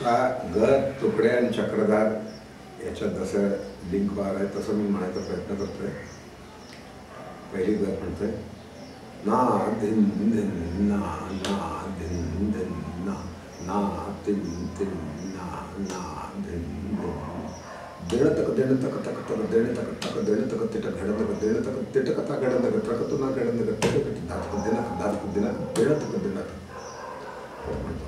हा गत तुकडे आणि चक्रधार याच्यात जसं लिंक बार आहे तसं मी म्हणायचा प्रयत्न करतोय पहिली गर म्हणतोय ना धिन धिन ना ना धिन धिन ना ना तिन तिन ना ना धिन धिन देण तक देण तक तक तक देण तक तक देण तक तिटक घड तक देण तक तिटक कथा घड तक ट्रक तुना घड तक तिट कटी धातक दिन धातक दिन देण तक दिन म्हणतो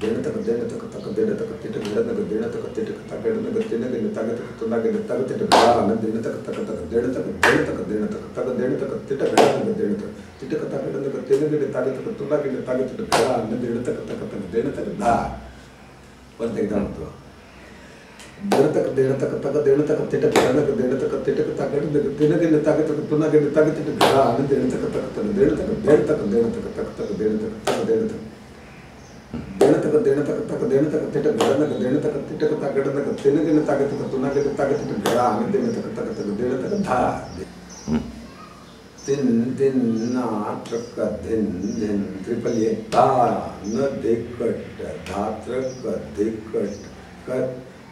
देण तक देण तक देण तक देण तक तक तक देण तक तक देण तक तिट घड नग देण तक तिट कता कळ नग ट्रक तुना कळ नग तिर किट धात्र कथिना के धात्र कथिना के देण तक दिन दिन ना ना दिन दिन ना दिन दिन ना ना दिन दिन ना देण तक देण तक तक देण तक तिट घड नग देण तक तिट कता घड नग तिन के तग तक तुना के तग तिट घड़ा न देण तक तक तक देण तक देण तक देण तक तक देण तक तिट घड नग देण तक तिट कता घड नग तिन के तग तक तुना के तग तिट घड़ा न देण तक तक तक देण तक धा परत एकदा म्हणतो देण तक देण तक तक देण तक तिट घड नग देण तक तिट कता घड नग तिन के तग तक तुना के तग तिट घड़ा न देण तक तक तक देण तक देण तक देण तक तक तक देण तक तक देण तक देण तक देण तक तक देण तक तिट घड नग देण तक तिट कता घड नग तिन के तग तक तुना के तग तिट घड़ा न देण तक तक तक देण तक धा तिन दिन ना ट्रक धिन धिन ट्रिपल ए धा न दिक्कट धात्र क दिक्कट कत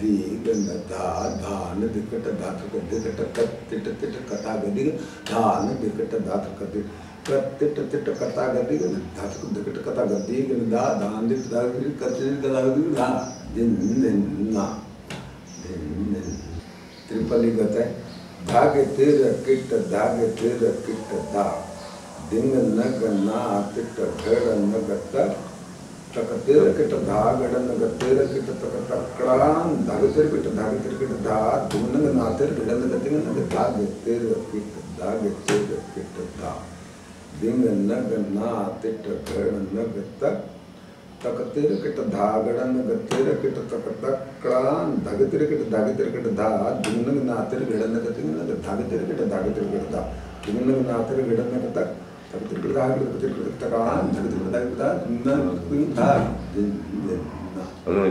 दीग नदा धान विकट धात्र कर दिकट कत तिट तिट कथा गदिग धान विकट धात्र कर दिग कत तिट तिट कथा गदिग धात्र कर दिकट कथा गदिग नदा धान दिट धार गदिग कत तिट कथा गदिग धा दिन दिन ना दिन दिन त्रिपली गत है धागे तिर किट धागे तिर किट धा दिन नग ना तिट भेड़ नग तक ತೇರ ಕಿಟ ಧಾ ಗಡ ನಗ ತೇರ ಕಿಟ ತಕ ತಕ್ಕಳಾನ್ ಧಾಗ ತೇರ ಕಿಟ ಧಾಗ ತೇರ ಕಿಟ ಧಾ ದುಂಗ ನಾ ತೇರ ಗಿಡ ನಗ ತಿಂಗ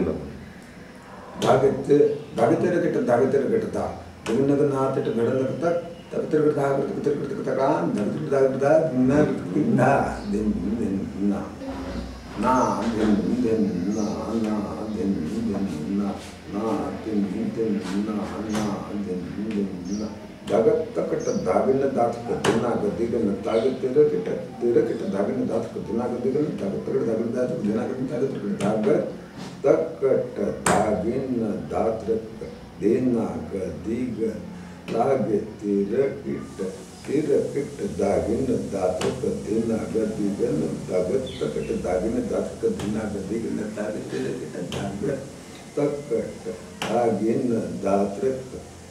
ನಗ ಧಾಗ ತೇರ ಕಿಟ ಧಾಗ ತೇರ ಕಿಟ ಧಾ ದಿಂಗ ನಗ ನಾ ತಿಟ್ಟ ಘಡ ನಗ ತಕ್ ತಕ ತೇರ ಕಿಟ ಧಾ ಗಡ ನಗ ತೇರ ಕಿಟ ತಕ ತಕ್ಕಳಾನ್ ಧಾಗ ತೇರ ಕಿಟ ಧಾಗ ತೇರ ಕಿಟ ಧಾ ದುಂಗ ನಗ ನಾ ಜಗತ್ತ ಕಟ್ಟ ದಾವಿನ ದಾತಕ ದಿನ ಗದ್ದಿಗೆ ನತ್ತಾಗಿ ತೀರ ಕಿಟ್ಟ ತೀರ ಕಿಟ್ಟ ದಾವಿನ ದಾತಕ ದಿನ ಗದ್ದಿಗೆ ನತ್ತಾಗತ್ತ ಕಡೆ ದಾವಿನ ದಾತಕ ದಿನ ಗದ್ದಿನ ತಾಗತ್ತ ಕಡೆ ದಾಗ ತಕ್ಕಟ್ಟ ದಾವಿನ ದಾತ್ರಕ್ಕ ದಿನ ಗದ್ದಿಗ ದಾಗೆ ತೀರ ಕಿಟ್ಟ ತೀರ ಕಿಟ್ಟ ದಾವಿನ ದಾತಕ ದಿನ ಗದ್ದಿಗೆ ನತ್ತಾಗತ್ತ ಕಟ್ಟ ದಾವಿನ ದಾತಕ ದಿನ ಗದ್ದಿಗೆ ನತ್ತಾಗಿ ತೀರ ಕಿಟ್ಟ ದಾಗ ತಕ್ಕಟ್ಟ ದಾಗಿನ ದಾತ್ರಕ್ಕ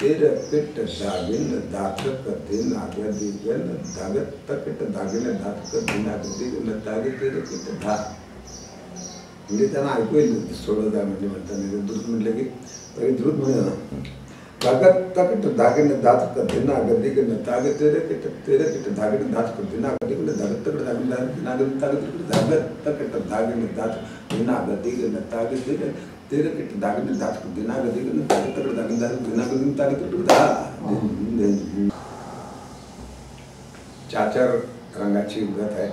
तेर किट दागिन दात्र कदिन आगदिगन धागत तकिट दागिन दात्र कदिन आगदिगन तागे तेर किट धा म्हणजे त्यांना ऐकू येईल सोडं द्या म्हणजे म्हणताना द्रुत म्हटलं की तरी द्रुत म्हणजे ना धागत तकिट दागिन दात्र कदिन आगदिगन तागे तेर किट तेर किट दागिन दात्र कदिन आगदिगन धागत तकिट दागिन दागिन आगदिगन तागे तेर धागत तकिट दागिन दात्र कदिन आगदिगन तागे तेर गन तागे तकड़ दागिन दात दिना गदी तागे तकड़ दा दिन दिन चाचर रंगाची उगत आहे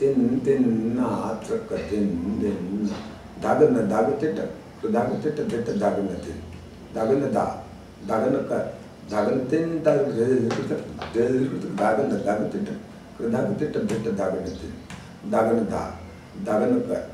तिन तिन ना त्रक तिन दिन दागन दाग तिट दाग तिट तिट दागन तिन दागन दा दागन क दागन तिन दाग दागन दाग तिट दाग तिट तिट दागन तिन दागन दा दागन क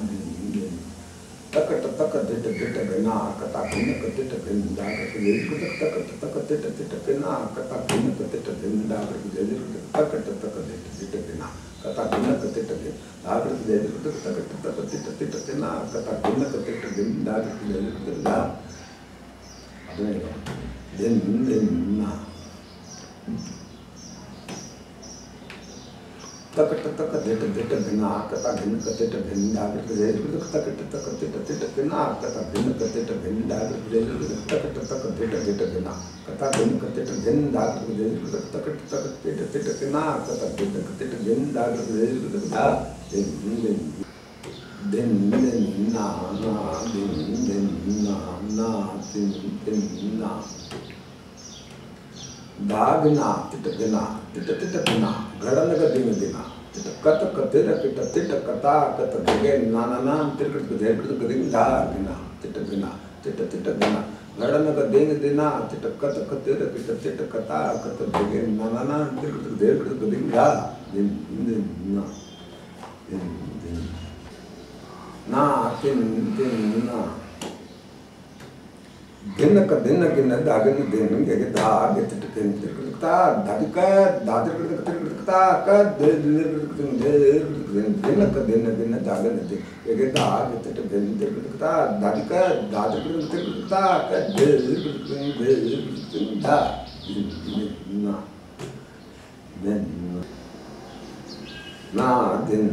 तकट तकत तिट बिना कता किन कतिट बिना कत जेल कुत तकत तकत तिट तिट बिना कता किन कतिट बिना कत जेल कुत तकट तकत तिट तिट बिना कता किन कतिट बिंदा कत जेल कुत तकट तकत तिट तिट बिना कता किन कतिट बिना कत जेल कुत ला अपने दिन दिन, ना। तक तक तक तिट तिट भिना कता भिन्न कतिट भिन्न डाकृत रेल कृत तक तिट तक तिट तिट भिना कता भिन्न कतिट भिन्न डाकृत रेल कृत तक तिट तक तिट तिट भिना कता भिन्न कतिट भिन्न डाकृत रेल कृत तक तिट तक तिट तिट भिना कता भिन्न कतिट भिन्न डाकृत रेल कृत धा भिन्न दिन दिन ना ना दिन दिन ना ना दिन दिन ना धा बिना तिट बिना तिट तिट बिना घड़न का दिन कत कतिर किट तिट कता कत गगे नाना नाम तिरकट के देर धा गिना तिट गिना तिट तिट गिना घड़न का दिन तिट कत कतिर किट तिट कता कत गगे नाना नाम तिरकट के देर धा दिन दिन ना दिन दिन ना तिन तिन ना दिन गे दा गे तिट गिन तिरकता दादिका दादर गिन तिरकता का दे दे गिन भिन्न का भिन्न भिन्न दागन दिन गे दा गे तिट गिन तिरकता दादिका दादर गिन तिरकता का दे गिन दे गिन दा ना दिन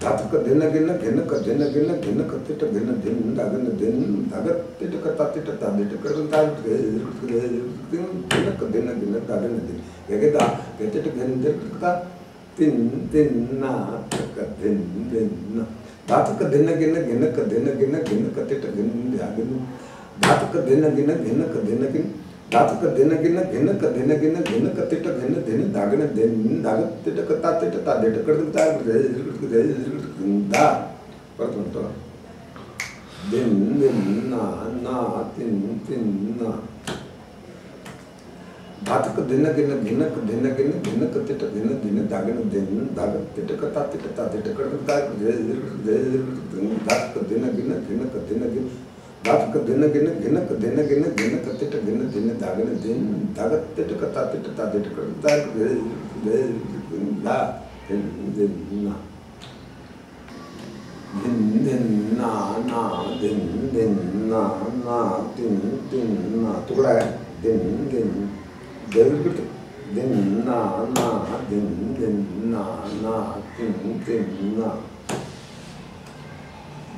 ධාතුක දෙන ගෙන ගෙනක දෙන ගෙන ගෙනක තිට ගෙන දෙන්න අගෙන දෙන්න අගත්තිට කතත්තිට තදිට කරන තාලට ගෙනක දෙන ගෙන අගෙන දෙන්න. ඒකද ගෙතට ගෙන දෙට කතා තින් දෙන්න තක දෙන් දෙන්න. ධාතුක දෙන ගෙන ගෙනක දෙන ගෙන ගෙනක තිට ගෙන අගෙන ධාතුක දෙන ගෙන ගෙනක දෙන ගෙන දතක දෙනගෙන දෙනක දෙනගෙන දෙනක තෙට ගෙන දෙන දගෙන දෙන දගතෙට කතතෙට තදෙට කරද දා වතුන්ට දෙන් දෙන් නා නා තින් තින් නා දතක දෙනගෙන දෙනක දෙනගෙන දෙනක තෙට ගෙන දෙන දගෙන දෙන දගතෙට කතතෙට තදෙට කරද දා දතක දෙනගෙන දෙනක දෙනගෙන දාතක දෙන ගෙන ගෙනක දෙන ගෙන ගෙන කතෙට ගෙන දෙන දාගෙන දෙන දාගත්තෙට කතාතෙට තාදෙට කරතාක දෙ දා දෙන්නා දෙන් දෙන්නා. නා දෙන් දෙන්නා නා තින් තින් නා තුකලා දෙන් දෙන්. දෙවිකට දෙන්නා නා දෙන් දෙන්නා නා තින් තින් නා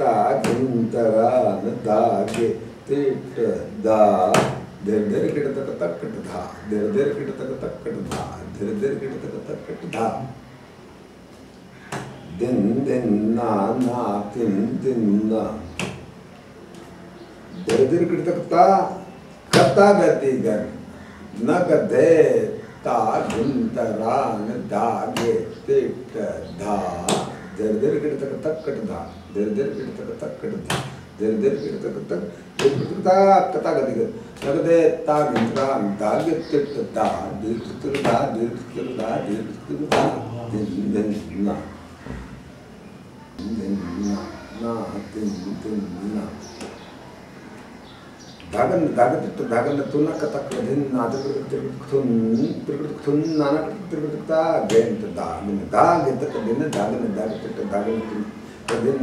ತಾಗಿಂತರಾನ ದಾಗೆ ತಿಟ್ಟ ದಾ there there ಕಿಡತಕ ತಕ್ಕಟ Dha there there ಕಿಡತಕ ತಕ್ಕಟ Dha there there ಕಿಡತಕ ತಕ್ಕಟ ಧಾ ದಿನ್ ದಿನ್ ನಾ ನಾ ತಿನ್ ತಿನ್ನ ದೆರ್ ದೆರ್ ಕಿಡತಕ ತಾ ಕತ್ತಾ ಗತಿ ಗನ್ ನಗದೆ ತಾಗಿಂತರಾನ ದಾಗೆ ತಿಟ್ಟ ಧಾ there there ಕಿಡತಕ ತಕ್ಕಟ Dha there there ಕಿಡತಕ ತಕ್ಕಟ Dha there there ಕಿಡತಕ ತಕ್ ದೆರ್ ಕಿಡತಕ ತಾ ಕತಾ ಗತಿ ಗನ್ ನಗದೆ ತಾಗಿಂತರಾನ ದಾಗೆ ತಿಟ್ಟ ಧಾ ದಿಲ್ ತಿಟ್ಟ ಧಾ ದಿಲ್ ತಿಟ್ಟ ಧಾ दिर्दिर्पिडतकतकटति दिर्दिर्पिडतकतकटता कता गति लगते तागिं तां तागित्तिट्टा दिर्तिरुदा दिर्तिरुदा दिर्तिरुदा दिर्दिन्ना दिन्ना ना दिन्ना धागन धागतिट्ट धागन तुना कतक दिन नादर त्रिकुतुन त्रिकुतुन नाना त्रिकुतुता गेंत दा दिन दा गेंत दिन धागन धागतिट्ट धागन din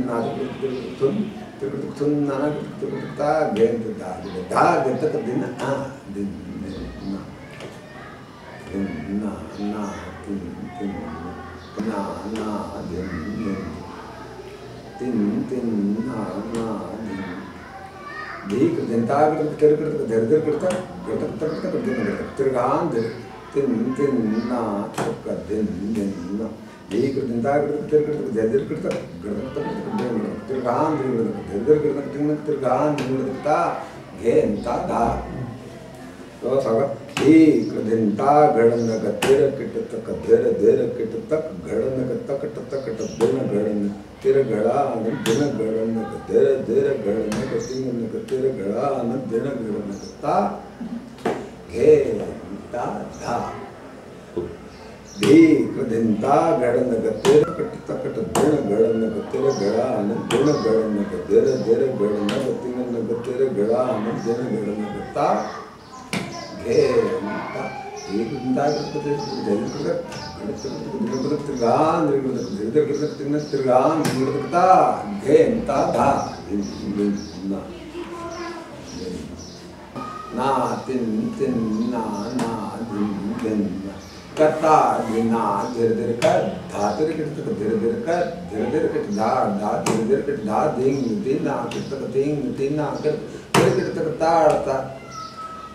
tukutun nana tukutukta gen tu da din da gen tu din a din na din na na tin tin na na din din tin tin na na din dik dinta kir kir kir der der kirta kirta kirta kirta kirta kirta kirta kirta kirta kirta kirta kirta kirta kirta kirta kirta kirta करत कर करत धर धर करता करता करता करता तिरगान धर धर धर करता तिन तिरगान धर करता घेंता दा तो सग दी कर जनता गड़न का तेर किट तक धर धर किट तक गड़न का तक तक तक दिन गड़न तिर गड़ा दिन दिन ता कता दिना धीरे धीरे कर, धा धीरे कर धीरे धीरे कर धीरे धीरे कर धा धा धीरे धीरे कर धा दिंग दिना कर दिंग दिना कर धीरे धीरे कर ताड़ ता।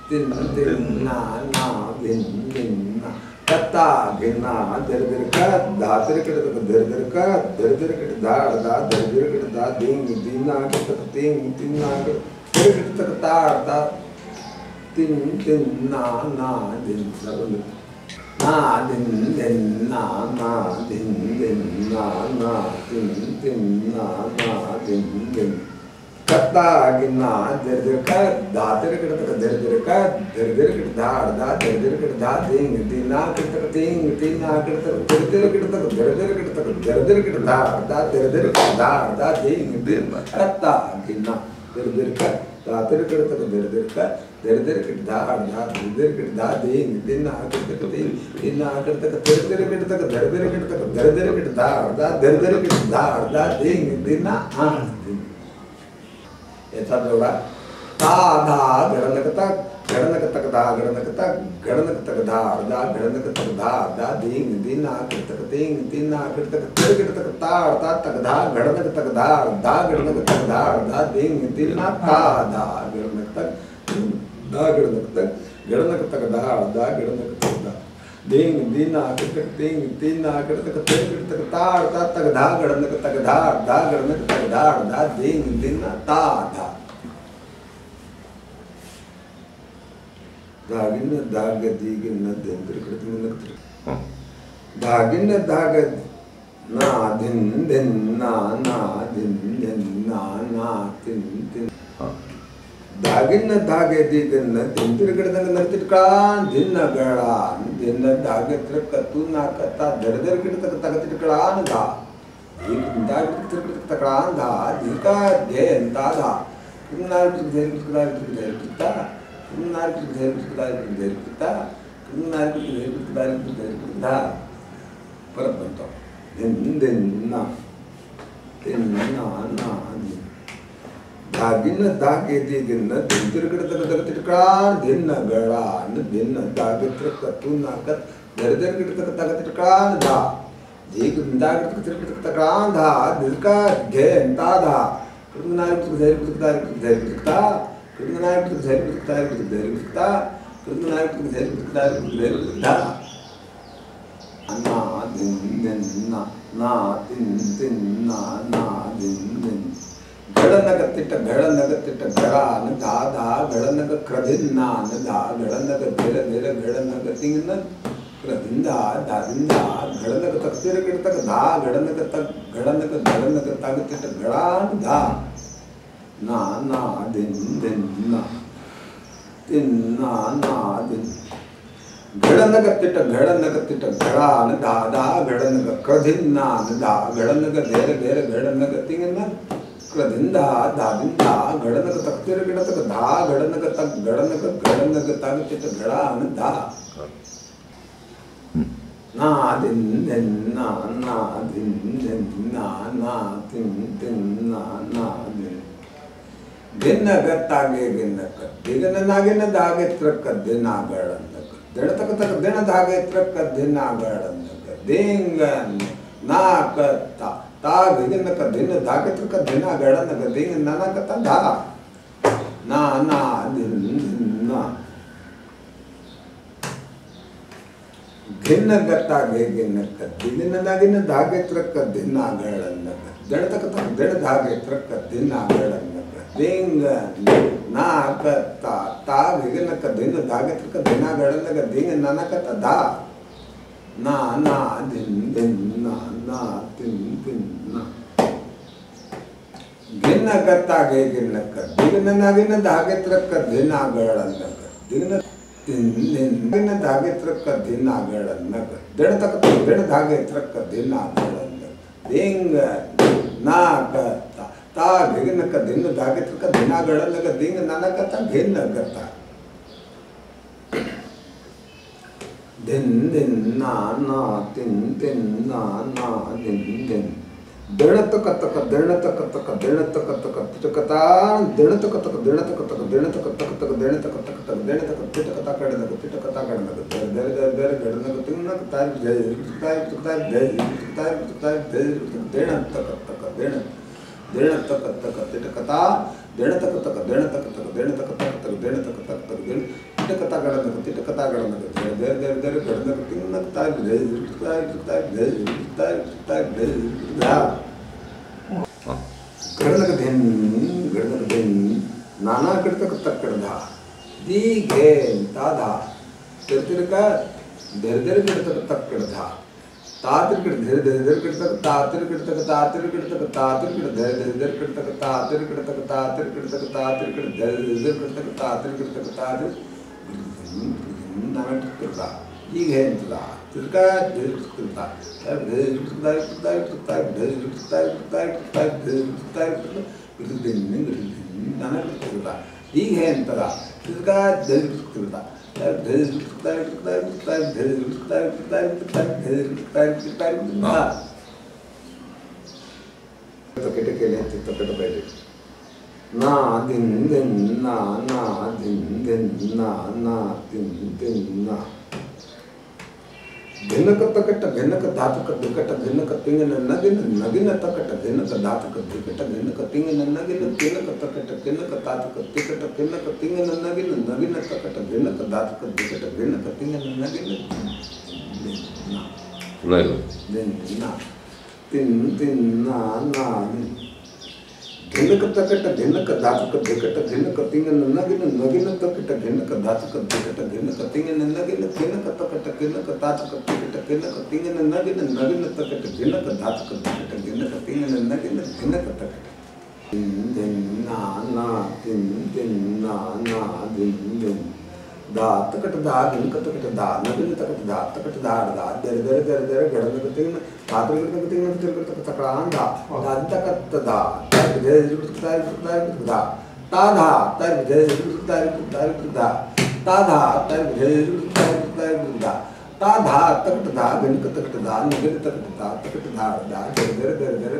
तिन तिन ना ना, दिन दिन ना। कता गिना धीरे धीरे कर, धा धीरे कर धीरे धीरे कर धीरे धीरे कर धाड़ धा धीरे धीरे कर धा दिंग दिना कर तिंग तिना कर धीरे धीरे कर ताड़ ता। tin tin na na din sabun na din din na na din din na na tin tin na na din din kata ginna der der ka da der ka ta der der ka der der ka da da der der ka da ding din ka ta ding din ka ta der der ka ta der der ka ta der der ka da da der der ka da da ding din kata ginna der der ka දාතරකටතර දෙරදෙරක දෙරදෙරකට දාහන දා දෙරදෙරකට දා දෙයින් දෙන්න ආකටතක දෙයින් දෙන්න ආකටතක දෙරදෙරකටතක දෙරදෙරකටතක දෙරදෙරකට දා දා දෙරදෙරකට දා දා දෙයින් දෙන්න ආහන දෙන්න. එතකොට තා දා දෙරදෙරකට der ka ta der der ka ta der der ka da da der der ka da da ding din na ah यथा जोड़ा ता धा गड़नक तक गड़नक तक धा गड़नक तक गड़नक तक धा धा गड़नक तक धा धा दींग दिन आकर तक दींग दिन आकर तक तिरगट तक ता तक धा गड़नक तक धा धा गड़नक ದಾಗಿಂದ ದಾಗ ದೀಗಿನ್ನದ್ದು ಎಂದ್ರೆ ಕಡಿತಮಿಂದಕ್ತಿರು ದಾಗಿಂದ ದಾಗ ನಾ ದಿನ್ ದಿನ್ ನಾ ನಾ ದಿನ್ ದಿನ್ ನಾ ನಾ ತಿನ್ ತಿನ್ ದಾಗಿನ್ನ ದಾಗೆ ದೀಗಿನ್ನ ತಿಂತಿರ ಕಡಿದಂಗ ನರ್ತಿಟ್ಕ ದಿನ್ನ ಬೇಡ ದಿನ್ನ ದಾಗೆ ತಿರುಕತ್ತು ನಾ ಕತ್ತ ದರದರ ಗಿಡತಕ್ಕ ತಗತಿಟ್ಕಳ ಅಂದ ದೀಗಿಂದ ತಿರುಕತಕ್ಕ ತಕಳ ಅಂದ ದೀಕ ದೇ ಅಂತ ಅದ ನಾಲ್ಕು ದೇ ಕಿಟ್ಕದ ಕಿಟ್ಕದ ಕಿಟ್ಕದ दाग दीगिन देंद्र कृतिन नक्त्र दागिन दाग ना दिन दिन ना ना दिन दिन ना ना तिन तिन दागिन दिन गड़ा दिन ना कृत तक त्रकड़ान दा एक दाग त्रकत तकड़ान दा दिका दे दा दा कुनार देर कुनार देर कुता Kemudian kita dari kita dari kita, kemudian kita dari kita dari kita berbentuk. Dan dan na, dan na na ni. Dagin na dagi digin na dintir kita kita kita kita kan din na gara na din na dagi terus katu na kat dari dari kita kita kita kita kan da. Jik dagi kita kita kita kan da, dilka gen ta da. Kemudian kita dari kita dari kita कृतनायक धैर्य कृतता धैर्य कृतता कृतनायक धैर्य कृतता धैर्य कृतता ना दिन दिन ना ना दिन दिन ना ना दिन दिन ಗಡನಗ ತಿಟ್ಟ ಗಡನಗ ತಿಟ್ಟ ಗಡ ಧಾ ಧಾ ಗಡನಗ ಕ್ರದಿನ್ನ ಧಾ ಗಡನಗ ಧೀರ ಧೀರ ಗಡನಗ ತಿಂಗಿನ ಕ್ರದಿಂದ ದಾದಿಂದ ಗಡನಗ ತಕ್ತಿರ ಗಿಡತಕ ಧಾ ಗಡನಗ ತಕ್ ಗಡನಗ ಗಡನಗ ತಗ ತಿಟ್ಟ ಗಡ ಧಾ na na din din na din na na din ಗಡನಗ ತಿಟ್ಟ ಗಡನಗ ತಿಟ್ಟ ಗಡಾನ ದಾದ ಗಡನಗ ಕದಿನ್ನ ದ ಗಡನಗ ಬೇರೆ ಬೇರೆ ಗಡನಗ ತಿಂಗನ ಕ್ರದಿಂದ ದಾದಿಂದ ಗಡನಗ ತಕ್ತಿರ ಗಿಡತಕ ಧಾ ಗಡನಗ ತಕ್ ಗಡನಗ ಗಡನಗ ತಗತಿಟ ಗಡ ಅನ ದಾ ನಾ ದಿನ್ ದಿನ್ ನಾ ನಾ ದಿನ್ ದಿನ್ ನಾ ನಾ ತಿನ್ ತಿನ್ ನಾ ನಾ ದಿನ್ ದಿನಗತ್ತಾಗೆ ಗಿನ್ನಕ್ಕ ಈಗ ನನ್ನಾಗಿನದ ಹಾಗೆ ತ್ರಕ್ಕ ದಿನ ಆಗಬೇಡ ಅಂದಕ್ಕ ದಿಣತಕ ತಕ್ಕ ದಿನದ ಹಾಗೆ ತ್ರಕ್ಕ ದಿನ ಆಗಬೇಡ ಅಂದಕ್ಕ ದೇಂಗ ತಾ. ತಾಗ ದಿನಕ ದಿನ ಧಾಕ ತ್ರಕ್ಕ ದಿನ ಆಗಬೇಡ ಅಂದಕ್ಕ ನಾ ನಾ ದಿನ ಗಿನ್ನ ಗತ್ತಾಗೆ ಗಿನ್ನಕ್ಕ ದಿನದಾಗಿನ ಧಾಗೆ ತ್ರಕ್ಕ ದಿನ ಆಗಬೇಡ ಅಂದಕ್ಕ ದಿಣತಕ ತಕ್ಕ ದಿನದ ತ್ರಕ್ಕ ದಿನ ದೇಂಗ ನಾಕ ತಾ ತಾ ಗಿನ್ನಕ ದಿನ ದಾಗೆ ತ್ರಕ್ಕ ದಿನ ಗಳನ್ನಕ ದೇಂಗ ನನಕ ತ ದಾ ನಾ ನಾ ದಿನ್ ದಿನ್ ನಾ ನಾ ತಿನ್ ತಿನ್ ನಾ ಗಿನ್ನ ಗತ್ತಾಗೆ ಗಿನ್ನಕ್ಕ ದಿನ ನಾಗಿನ ದಾಗೆ ತ್ರಕ್ಕ ದಿನ ಗಳನ್ನಕ ದಿನ ದಿನ ಧಾಗೆ ತ್ರಕ್ಕ ದಿನ ಗಳನ್ನಕ ದೆಣ ತಕ ದೆಣ ಧಾಗೆ ತ್ರಕ್ಕ ದಿನ ಗಳನ್ನಕ ದೇಂಗ ನಾಕ ता भिगन कदिन दागित कदिना गड़ल कदिंग नाना कता घेन न करता दिन दिन ना ना तिन तिन ना ना दिन दिन दृण तक तक दृण तक तक दृण तक तक तिटकता दृण तक तक दृण तक तक दृण तक तक तक दृण तक तक तक दृण तक तिटकता कड़ लग तिटकता कड़ लग दर दर दर दर गड़ लग तिन न तार जय तार तार जय तार तार जय दृण तक तक दृण ದೇಣತಕ ತಕ ತಿಟಕತ ದೇಣತಕ ತಕ ದೇಣತಕ ತಕ ದೇಣತಕ ತಕ ತಕ ದೇಣತಕ ತಕ ತಕ ದೇಣ ತಿಟಕತಗಳನ್ನು ತಿಟಕತಗಳನ್ನು ದೇರೆ ದೇರೆ ದೇರೆ ಗಡನ ತಿನ್ನಕ್ತಾ ಇದೆ ಇರ್ತಾ ಇರ್ತಾ ಇದೆ ಇರ್ತಾ ಇರ್ತಾ ಇದೆ ಗಡನಕ ದೆನ್ ಗಡನಕ ದೆನ್ ನಾನಾ ಕಡತಕ ತಕ ಕಡದ ದೀಗೆ ತಾದ ತಿರ್ತಿರ್ಕ ದೇರೆ ದೇರೆ ಕಡತಕ ತಕ ಕಡದ तातिरकिट धीरे धीरे धीरे तक तक तक धीरे धीरे धीरे तक तक तक धीरे धीरे धीरे तक तक कृता ठीक है तिरका धीरे कृता तब धीरे कृता कृता कृता धीरे कृता कृता कृता धीरे कृता कृता कृता है तिरका धीरे कृता ಕೆಟಕೆಲೆ ಹತ್ತಿತ್ತ ಕೆಟಬೇಡಿ ನಾ ದಿನ್ ದಿನ್ ನಾ ನಾ ದಿನ್ ದಿನ್ ನಾ ನಾ ದಿನ್ ದಿನ್ ನಾ ಭಿನ್ನಕ ತಕಟ ಭಿನ್ನಕ ಧಾತುಕ ದಿಕಟ ಭಿನ್ನಕ ತಿಂಗಿನ ನಗಿನ ನಗಿನ ತಕಟ ಭಿನ್ನಕ ಧಾತುಕ ದಿಕಟ ಭಿನ್ನಕ ತಿಂಗಿನ ನಗಿನ ತಿನ್ನಕ ತಕಟ ಕಿನ್ನಕ ತಾತುಕ ತಿಕಟ ಕಿನ್ನಕ ತಿಂಗಿನ ನಗಿನ ನಗಿನ ತಕಟ ಭಿನ್ನಕ ಧಾತುಕ ದಿಕ್ಕಟ ಭಿನ್ನಕ ತಿಂಗಿನ ನಗಿನ ತಿನ್ ತಿನ್ನ ನಾ ಭಿನ್ನಕ ತಕಟ ಭಿನ್ನಕ ಧಾತುಕ ದಿಕಟ ಭಿನ್ನಕ ತಿಂಗಿನ ನಗಿನ ನಗಿನ ತಕಟ ಭಿನ್ನಕ ಧಾತುಕ ದಿಕಟ ಭಿನ್ನಕ ತಿಂಗಿನ ನಗಿನ ಕಿನ್ನಕ ತಕಟ ಕಿನ್ನಕ ತಾತುಕ ತಿಕಟ ಕಿನ್ನಕ ತಿಂಗಿನ ನಗಿನ ನಗಿನ ತಕಟ ಭಿನ್ನಕ ಧಾತುಕ ದಿಕಟ ಭಿನ್ನಕ ತಿಂಗಿನ ನಗಿನ ಭಿನ್ನಕ ತಕಟ ತಿನ್ ದಿನ್ನ ನಾ ತಿನ್ ತಿನ್ನ ನಾ ದಿನ್ ದಿನ್ ದಾ ತಕಟ ದಾ ಗಿನಕ ತಕಟ ದಾ ನಗಿನ ತಕಟ ದಾ ತಕಟ ದಾ ದಾ ದೆರ ದೆರ ದೆರ ದೆರ ಗಡನಕ ತಿಂಗಿನ ಪಾತ್ರ ಗಿಡನಕ ತಿಂಗಿನ ತಿರ್ಗಟ ತಕ ತಕಳ ಅಂದ ದಾ ತಕತ್ತ ದಾ ತಾರಿ ದೆರ ಜಿಗುಟ ತಾರಿ ತಾರಿ ದಾ ತಾ ದಾ ತಾರಿ ದೆರ ಜಿಗುಟ ತಾರಿ ತಾರಿ ದಾ ತಾ ದಾ ತಾರಿ ದೆರ ಜಿಗುಟ ತಾರಿ ತಾರಿ ದಾ ತಾ ದಾ ತಕಟ ದಾ ಗಿನಕ ತಕಟ ದಾ ನಗಿನ ತಕಟ ದಾ ತಕಟ ದಾ ದಾ ದೆರ ದೆರ ದೆರ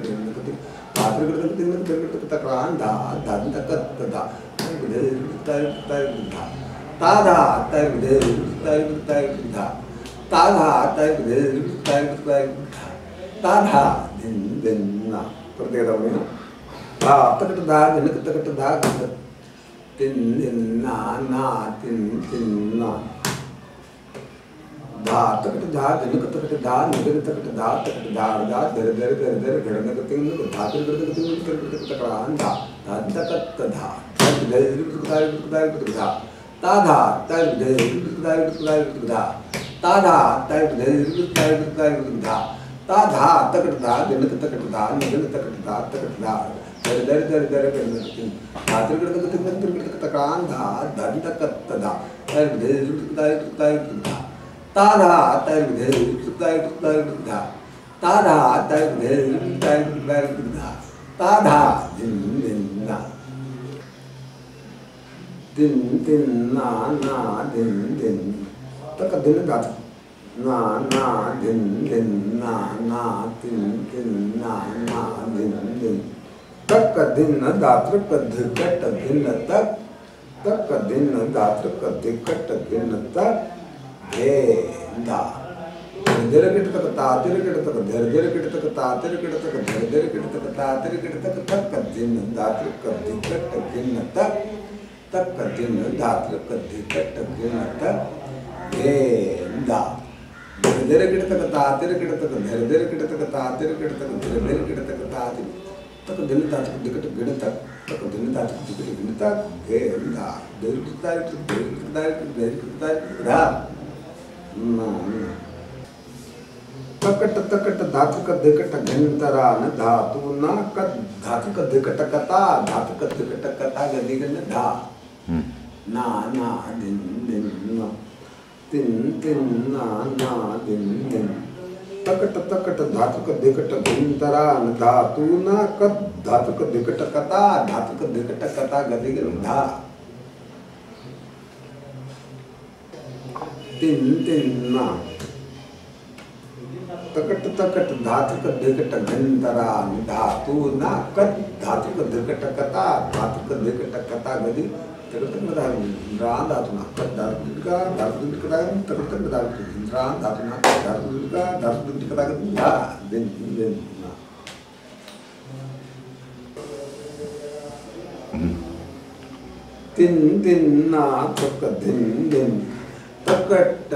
ताधा तर्क धीर तर्क तर्क धा। ताधा तर्क धीर तर्क तर्क धा। ताधा, दिन दिन, ना। प्रतिगतवने धा तक धा, दिनक, तकट, धा तकट तिन, दिन, ना ना दिन दिन ना। धा, तकट, धा, दिनक, तकट, धा निगन तकट, धा तकट, धा धा, धर धर धर धर घड़नक तिन धा तिर तिर तिर तिर तिर तकड़ा, धा। धा, तकट धा। तकट धर तिर तिर तिर तिर धा। ताधा तर्धा ताधा तर्धा ताधा तकटधा दिनक तकटधा निगल तक तकटधा दर दर दर दर कर नृत्य धात्र कर तक तक तक तक तकान धा धन तक तदा तर धर तर तर धा ताधा तर धर तर तर धा ताधा तर धर तर तर धा ताधा दिन दिन दिन दिन, ना ना, दिन दिन. तक दिन धा ना ना, दिन दिन, ना ना, दिन दिन, ना ना, दिन दिन. तक दिन दात्र कट दिन तक. तक दिन दात्र कट दिन तक. हे दा. धर गिट तक तातिर गिट तक, धर धर गिट तक तातिर गिट तक, धर धर गिट तक तातिर गिट तक तक दिन दात्र कट दिन तक. दिन दात्र कद्दि कट दिन तक हे दा धर धर गिट तक तातिर गिट तक धर धर गिट तक गिट तक धर गिट तक तक दिन तक दिन दिकट गिट तक दा धर गिट तातिर धर गिट तातिर धर गिट तातिर धा ना तकट तकट धातु का दिकट घंतरा न धातु न कद धातु का दिकट कता, धातु का दिकट कता, गदि गन धा। ना ना दिन दिन ना तिन तिन ना ना दिन दिन तकट तकट धातु का दिकट घंतरा न धातु न कद धातु का दिकट कता धातु का दिकट कता गन धा तिन तिन ना तकट तकट धातु का दिकट घंतरा धातु ना कत धातु का दिकट कता धातु का दिकट कता गदि එතකොට මදාවි ඉන්ද්‍රා ධාතුණක් ධර්මදුනිකා ධර්මදුනික දාගෙන එතකොට මදාවි ඉන්ද්‍රා ධාතුණක් ධර්මදුනිකා ධර්මදුනික දාගෙන යා දෙන් දෙන් තින් තින් නා තොක දෙන් දෙන්. තොකට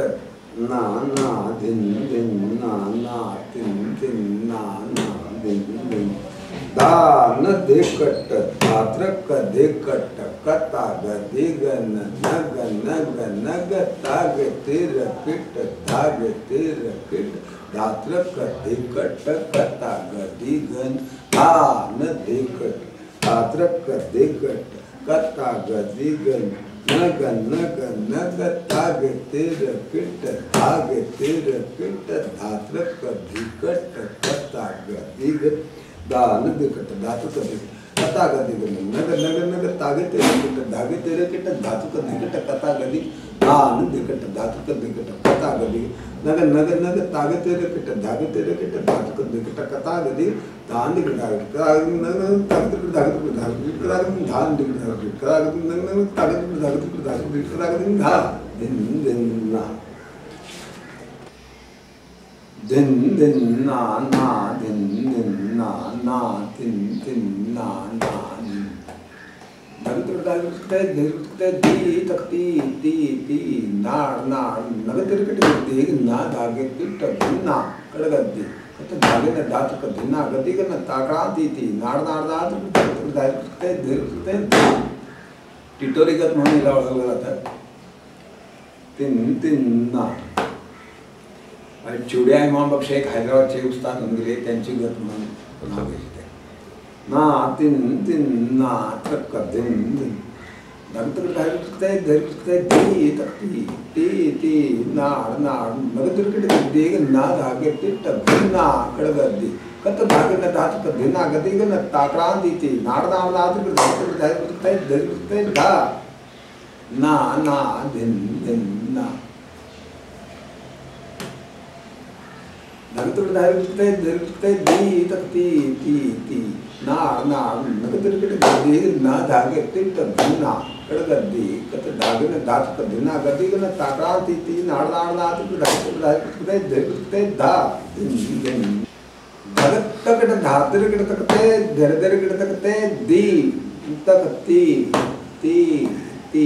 නා නා දෙන් දෙන් නා නා තින් තින් නා නා දෙන් දෙන්. दिन दिन ना ना तिन तिन ना ना दिन दिन दान देखट धात्र क देखट कता गदि गन नग नग नग ताग तिर किट धाग तिर किट धात्र क देखट कता गदि गन दान देखट धात्र क देखट कता गदि गन नग नग नग ताग तिर किट धाग तिर किट धात्र कधिकट कता गदिग दान दिकट धातु कधिकट कता गदिग नग नग नग ताग तिर किट धाग तिर किट धातु कधिकट कता गदि दान दिकट धातु कधिकट कता गदि नग नग नग ताग तिर किट धाग तिर किट धातु कधिकट कता गदि दान दिकट धाग नग ताग तिर धाग तिर धाग तिर धाग धान दिकट धाग तिर धाग नग नग ताग तिर धाग तिर धाग तिर धाग दिन धा दिन दिन दिन दिन दिन दिन ना ना दिन दिन ना ना नगतर दागते दिरते दी तकती ती ती नाड़ नाड़ नगतर कट देग ना धागे तिट भिन्ना कड़गद्दी कत धागे न दात क भिन्ना गति क न ताक्रांति ती नाड़ नाड़ दात नगतर दागते दिरते टिटोरी का गत म्हणून ఇలా जातात तीन तीन ना आणि चुड्या इमाम बक्षे एक हैदराबादचे उस्ताद होऊन गेले त्यांची गत म्हणून नाव घेतले ना तीन तीन ना ट्रक दिन दिन नंतर काय काय धर काय ती तक्ती ती ती नाड नाड मग तिरकडे देग ना धागे तिट्ट भिन्ना कड़गद्दी कत धागे न धात क भिन्ना गदी न ताक्रांती ती नाड नाड नाद क धात धात काय धर काय धा ना ना दिन दिन ना धागे तक्ती ती ती नाड नाड देग ना धागे तिट्ट भिन्ना कड़गद्दी कत धागे न धात क भिन्ना गदी न ताक्रांती ती नाड नाड नाद क धात धात धर काय धा दिन दिन भगत तकट धातर किट तकते धर धर किट तकते दी तकती ती ती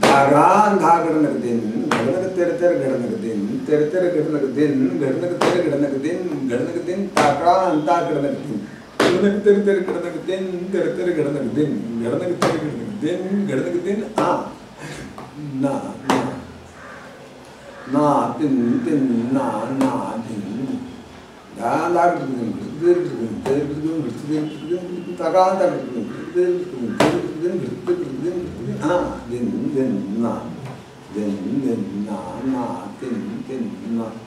काक्रांति ती नाड़ नाड़ ना तिर किट धगत तकट धातर किट तकते धर धर किट तकते धा धाग्रान धागड़नक दिन घड़नक तेरे तेरे घड़नक दिन तेरे तेरे घड़नक दिन घड़नक तेरे घड़नक दिन घड़नक दिन ताकड़ान ताकड़नक दिन घड़नक तेरे तेरे घड़नक दिन तेरे तेरे घड़नक दिन घड़नक तेरे घड़नक दिन घड़नक दिन आ ना ना na tin tin na na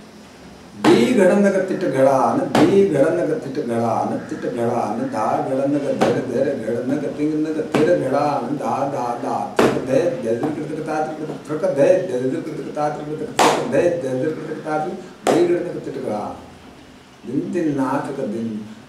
tin da da din din din din din din ta ga da din din din din din ha din din na din din na na tin tin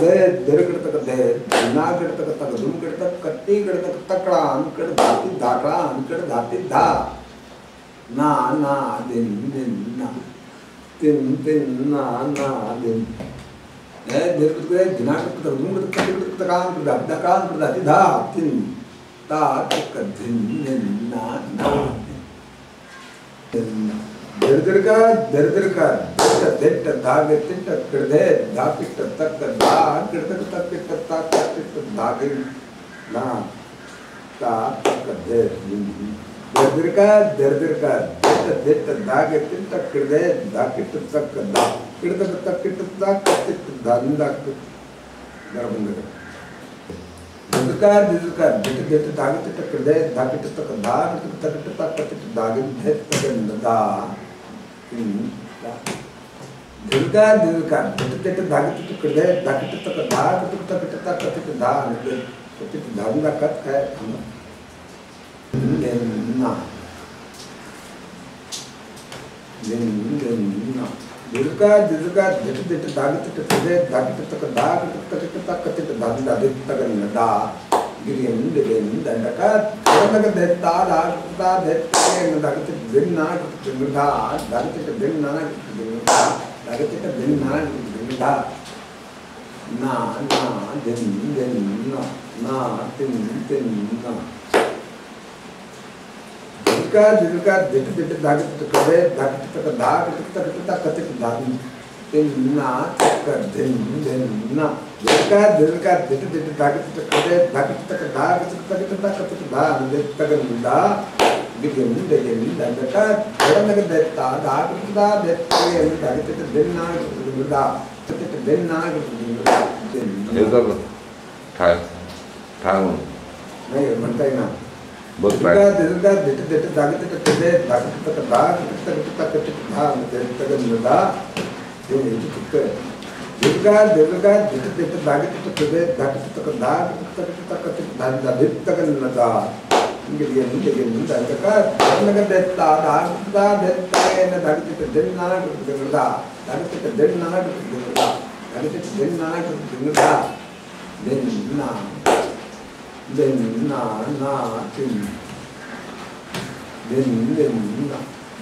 दे दे कृत ता कृत truck दे दे कृत ता दी गड़नग तिट गड़ान दिन दिन नाटक दिन दी गड़नग तिट गान दी गड़नग तिट गान तिट गान दा गड़नग धर धर गड़नग तिंगनग तिर गान दा दा दा दे दे कृत ता ट्रक दे दे कृत ता दे दे कृत ता तिट दा चलो tin tin na trak din din na nag de der gid tak de dina gid tak tak dum gid tak katti gid tak takran kid dhati dhakran kid dhati dha na na din din na na tin tin na na din din nag de der gid tak de dina gid tak tak dum gid tak katti gid tak takran kid dhati dhakran kid dhati dha na na din din na tin tin na na din eh dia tu ke dina ke tu dum ke tu ke kan ke dah dah kan ke dah dah tin ta ke din nin na na दर दर का दर दर का दिट दिट दाग तिट कृदे दा पिट तक दा कृदक तक पिट तक पिट दाग ना ता तक दे दर दर का दर दर का दिट दिट दाग तिट कृदे दा पिट तक दा कृदक तक पिट तक पिट दांदा दर बंद कर दिलकार दिलकार दिट दिट दाग तिट कृदे दा पिट तक दा कृदक तक पिट तक पिट दाग दे तक दा दिलकार दिलकार दिट दिट दाग तिट कृदे दा पिट तक दा कृदक तक पिट तक पिट दा पिट दांदा कत है lenna lenna dilka dilka dit dit dag tit tade dag tit tak dag tit tak tit tak tit dag da dit tak na da giriyan den dandaka danaka det ta da ta det ke dag tit din na tit da dag tit din na din da dag tit din na din da na na din din na na tin tin na जिसका जिसका दिट दिट दाग तिट करे दाग तिट तक दाग तिट तक तिट तक तिट दाग तिन ना तक दिन दिन ना जिसका जिसका दिट दिट दाग तिट करे दाग तिट तक दाग तिट तक तिट तक तिट दाग दिट तक दा गिगिन देगिन दंडका गड़नग देता दाग तिट ලෝකා දල්කා දෙට දෙට දකට කඩේ දකට දාකට දකට දකට දාන දෙත්තකන් දා විදියුන් දෙයෙන් දකට ගොඩනක දෙත්තා දාකට දා දෙත්තේ දකට දෙන්නා දා දෙකට දෙන්නා දෙන්නා තාම තාම නෑ මන්ටයි නා. බොත්‍රා දෙල්කා දෙට දෙට දකට කඩේ දකට දා දකට දකට දාන දෙත්තකන් දා දෙන්නේ दुर्गा दुर्गा दिट दिट दाग तिट तिदे दाग तिट तक दाग तिट तक तिट तक तिट धा धा दिट तक नदा इंगे ये नहीं ये नहीं दाग तक दाग देता दाग दा देता ये न दाग तिट दिन ना नदा दाग तिट दिन ना नदा दाग तिट दिन ना नदा दिन ना दिन ना ना tin दिन दिन ना दुर्गा दुर्गा दिट दिट दाग तिट कदे दाग तिट तक दाग तिट तक तक तिट दान tin ना तक दिन दिन ना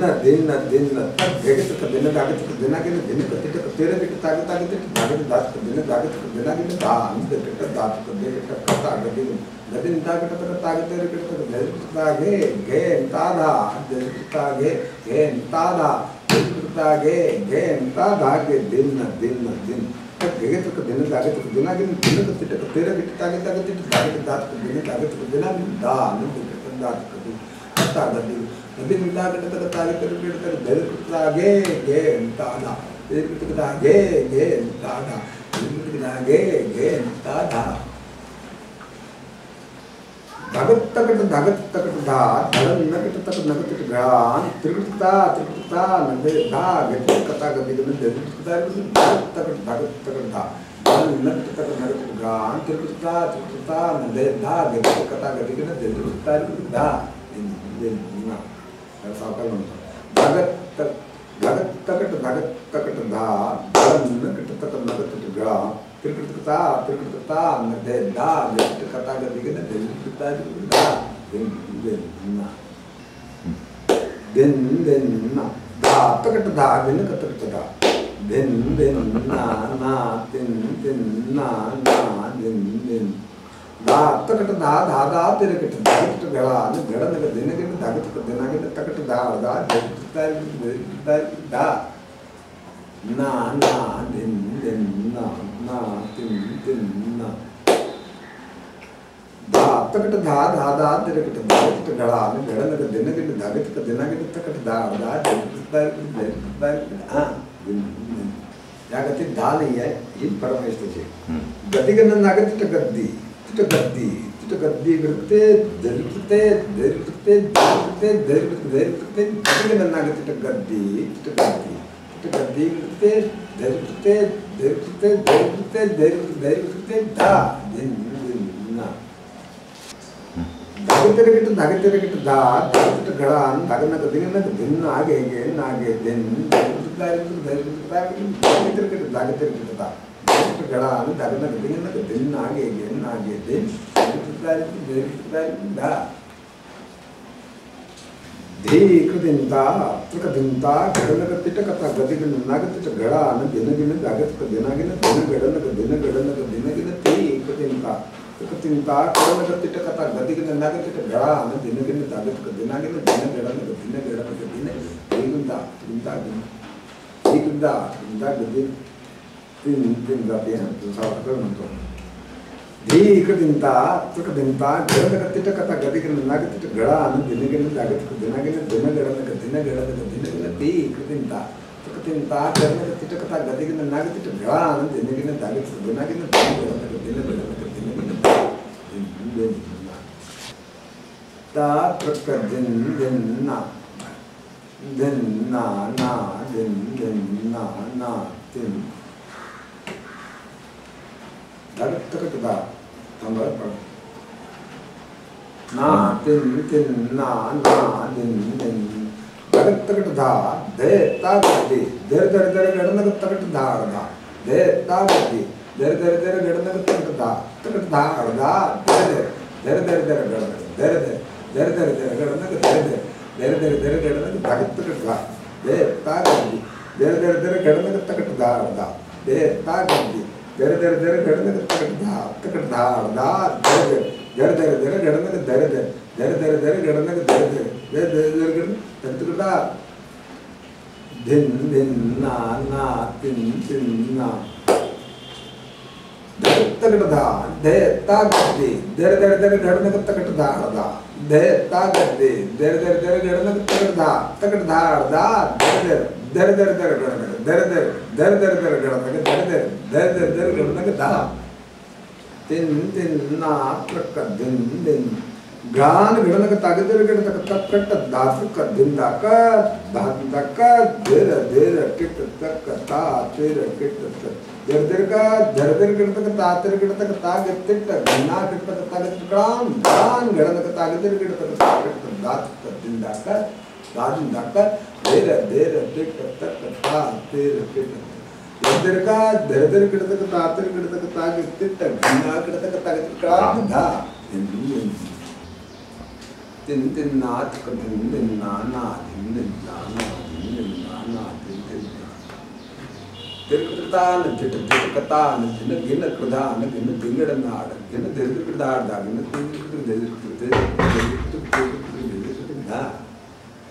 न दिन न तक भेगे तक दिन दागते दिन के दिन को तिट को तेरे बिट तागे तागे तिट दागे दात को दिन दागे को दिन के दा अंत के दात को दे के कता गदि गदिन दागे तक तागे तेरे बिट तक दे तागे गे तादा दे तागे गे तादा गे गे तागे दिन न दिन न दिन तक गे तक दिन दागे तक दिन के दिन। දාගේ ගේ को तेरे දාගේ ගේ तागे तिट දාගේ ගේ को धगत तकट धगत तकट धा धड़न नकट तक नकट गान त्रिकृता त्रिकृता नदे धा गति कथा गति गति त्रिकृता धगत तकट धगत तकट धा धड़न नकट तक नकट गान त्रिकृता त्रिकृता नदे धा गति कथा गति गति त्रिकृता धा दिन ना ऐसा कर लो धगत तक धगत तकट धगत तकट धा धड़न नकट तक नकट गान திருக்கடுத்துக்கத்தா திருக்கடுத்துக்கத்தா அங்கே தா லெஃப்ட் கத்தாங்கிறதுக்கு தென்னுக்கத்தா தா தென் தென்னா தென் தென்னா தா அத்தக்கட்டதா வென்னு கத்துக்கிட்டதா தென் தென்னா நா தென் தென்னா நா தென் தென் தா அத்தக்கட்டதா தாதா திருக்கட்டு தகட்டு கலான்னு கிடந்துக்க தின்னுக்கிட்டு தகத்துக்கு தின்னாக்கிட்டு தக்கட்டு தா தா தெட்டா தா நா நா தென் தென்னா ना दिन दिन ना। धा तकट धा धा धा तिरकट धगट गड़ा न गड़ न दिन दिन धगट दिन दिन तकट धा धा त्रिकृता त्रिकृता हाँ दिन दिन। या गति धा नहीं है ये परमेश्वर जी। गति के नंद आगे तिट गद्दी तिट गद्दी तिट गद्दी करते दरिते दरिते दरिते दरिते दरिते गति के नंद आगे तिट गद्दी तिट गद्दी तिट गद्दी करते derte, derte, derte, derte, දා දෙන්නා. දගතරකට දගතරකට දා දගතට ගලාන් දගනක දිනනක දින්නාගේ ගෙන්නාගේ දෙන් දගතරකට දගතරකට දා දගතට ගලාන් දගනක දිනනක දින්නාගේ ගෙන්නාගේ දෙන් දගතට දගතරකට දා දේකදින්දා අත්‍රකදින්දා ගඩනකට කතා ගදිගන නගතට ගඩාන දිනගින ගගතක දිනගින දින ගඩනක දින ගඩනක දිනගින තේකදින්දා එකතින්දා කරනකට කතා ගදිගන නගතට ගඩාන දිනගින ගගතක දිනගින දින ගඩනක දින ගඩනක දින ඒකදින්දා දින්දා දින ඒකදින්දා දින්දා ගදින් තින් දින්දා දෙන සාර්ථක නතෝ दिन दीगुंदा तिंता गदिन तिन तिन गपिया तो साथ कर तो धी कृतिंता त्रिकतिंता गड़नक तिटकत गदिगन नागतिट गड़ान दिन दिन धागत दिनागिन दिन गड़नक दिन गड़नक दिनगिन धी कृतिंता कृतिंता गड़नक तिटकत गदिगन नागतिट गड़ान दिन दिन धागत दिनागिन दिन गड़नक दिन गड़नक दिनगिन दिन दिन ता प्रक दिन दिन ना दिन ना ना दिन दिन ना ना दिन धगत तकट दा नंबर पर ना दिन दिन ना ना दिन दिन धगत तकट धा दे ता गति दर दर दर गड़नक तकट धा धा दे ता गति दर दर दर गड़नक तकट धा तकट धा धा दर दर दर दर गड़नक दर दर दर दर दर दर दर दर दर दर धगत तकट धा ता दर दर दर तकट धा धा ता दर दर दर तकट धा धा दर दर दर दर दर दर दर दर दर दर दर दर दर दर तकट धा दिन दिन ना ना तिन तिन ना तकट धा दे ता गति दर दर दर गड़नक तकट धा धा दे ता गति दर दर दर गड़नक तकट धा तकट धा धा दर दर दर दर दर गड़नक दर दर दर दर दर गड़नक दर दर दर दर दर गड़नक धा तिन तिन ना प्रक दिन दिन गान गड़नक तागदर गड़नक तकट धातु क दिन दाक धातु दक देर देर किट तक ता तेर किट तक दर दर का दर दर गड़नक तातर गड़नक ताग तिट गन्ना किट तक ताग ग्राम गान गड़नक तागदर गड़नक तकट धातु கார்டன் டாக்டர் தேர தேர கிட்ட கட்டா தேர கிட்ட ಎದರ್ಕ ದರದರ್ ಗಿಡದಕ್ಕೆ ತಾತರ ಗಿಡದಕ್ಕೆ ತಾಗಿತ್ತಿಟ್ಟ ಗಂಗಾ ಗಿಡದಕ್ಕೆ ತಾಗಿತ್ತ ಕಾದ ಎಂದು ತಿನ್ ತಿನ್ ನಾತ್ ತಿನ್ ತಿನ್ ನಾನಾ ತಿನ್ ತಿನ್ ನಾನಾ ತಿನ್ ತಿನ್ ನಾನಾ ತಿನ್ ತಿನ್ ತಿರುಗಿರ್ತಾನ ತಿಟ್ಟ ತಿರುಕತಾನ ತಿನ್ನ ಗಿನ್ನ ಕೃದಾನ ಗಿನ್ನ ತಿಂಗಡ ನಾಡ ಗಿನ್ನ ತಿರುಗಿರ್ದಾಡ್ದ ಗಿನ್ನ ತಿರುಗಿರ್ದ ತಿರುಗಿರ್ದ ತಿರುಗಿರ್ದ ತಿರುಗಿರ್ದ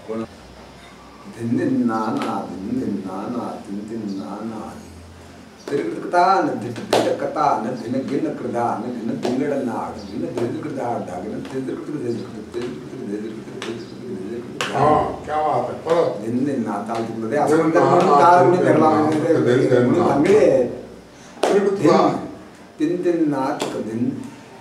बोलो दिन दिन नाना दिन दिन नाना दिन दिन नाना തിരുകൃതാന ദിടകതാന ദിന ഗിന കൃതാന ദിന ദിങ്ങട നാട ദിന ദിതികൃതാട ദിന തിരുകൃത ദിതികൃത തിരുകൃത ദിതികൃത തിരുകൃത ആ क्या बात है पर दिन दिन नाताल दिन दे असर कर नाताल में निकला दिन दिन तमिल दिन दिन नात दिन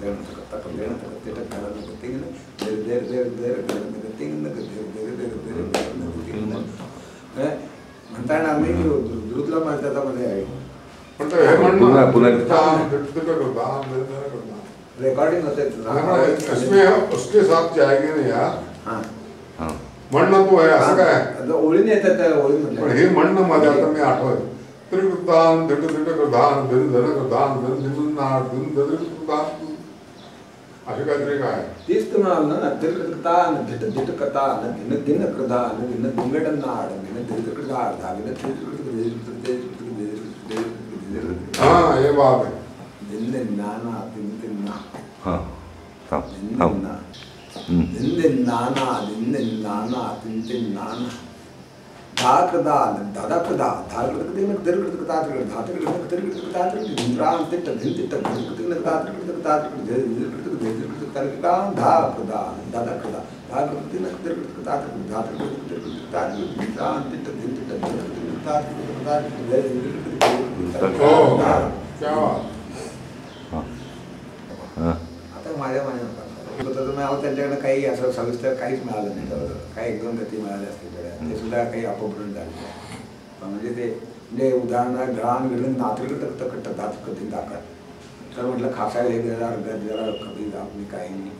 देर घड़ नग तिंग नग है म्हणता येणार नाही की दुरुतला माहिती मध्ये आहे पण ते हे म्हणणं पुन्हा- पुन्हा- दान, तिथं करता, तिथं करता. रेकॉर्डिंग होते इसमें उसके साथ जाएगी नाही यार हाँ हाँ म्हणणं तू आहे असं काय ओळीने येतात त्या ओळी पण हे म्हणणं मध्ये आता मी आठवत त्रिकृतान दिट दान दिन धन दान दिन दिन नाड दिन दिन दान असे काहीतरी काय तीच तर म्हणाल ना दीर्घकथा न धिट धिट कथा न धिन धिन कृधा न धिन धिंगड नाना दिन दिन ना हाँ थांब दिन थांब दिन ना हम्म. दिन हो क्या बात हाँ हाँ आता माझ्या माझ्या होतं तर मला त्यांच्याकडे काही असं घडून तक दात कधी दाखत तर म्हटलं खासायला हे जरा अर्घ्यात जरा कधी दाख मी काही नाही.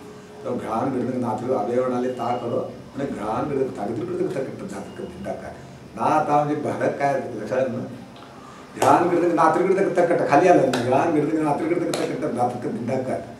तर घाण घडून नातरी आले, ता करो. आणि घाण घडून ताकदीकडे तक कट्ट दात कधी दाखा ना आता म्हणजे भारत काय लक्षात ना घाण गिडतं नात्रीकडे तक कट्ट खाली आलं. ना घाण गिडतं नात्रीकडे तक कट्ट दात कधी दाखत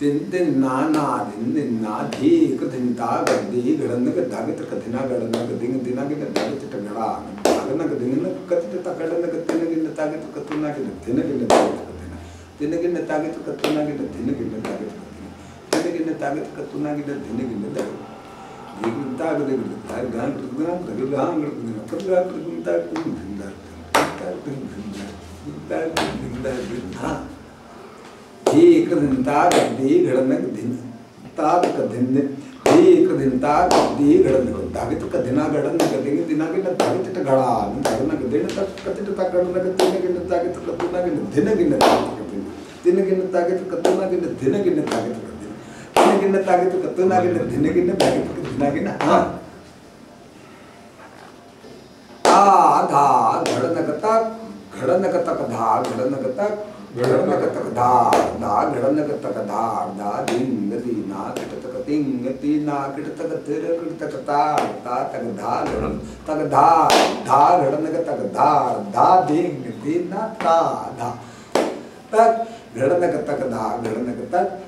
ती हम्म. हा ता हा. हा हाँ दिन बघ दिन दिन ना ना दिन दिन ना धी कृतीन ता गद्दी गडन ग दागित कथिना गडन ग दिन दिना ग दागित टगडा गडन ग दिन कथित ता गडन ग दिन गिन तागित कथिना ग दिन गिन तागित कथिना दिन गिन तागित कथिना ग दिन गिन तागित कथिना दिन गिन तागित कथिना ग दिन गिन तागित गिन तागित गिन तागित गान गान गान गान गान गान गान धी एक दिन ताक दी घडन दिन दिन दी घडन दिना दिन दिना दिन ता दिन तुना दिन दिन दिन तुना दिन दिन दिन तुना दिन दिना हा ता धा ता धा घडन क तक घडन क तक धा दिंग दी ना तिंग ती ना तिर किट तक ता ता तक धा घडन तक ता धार धा घडन धार धा दिंग दी ना किट तक तिंग ती तिर तार ता धा तक धार धा घडन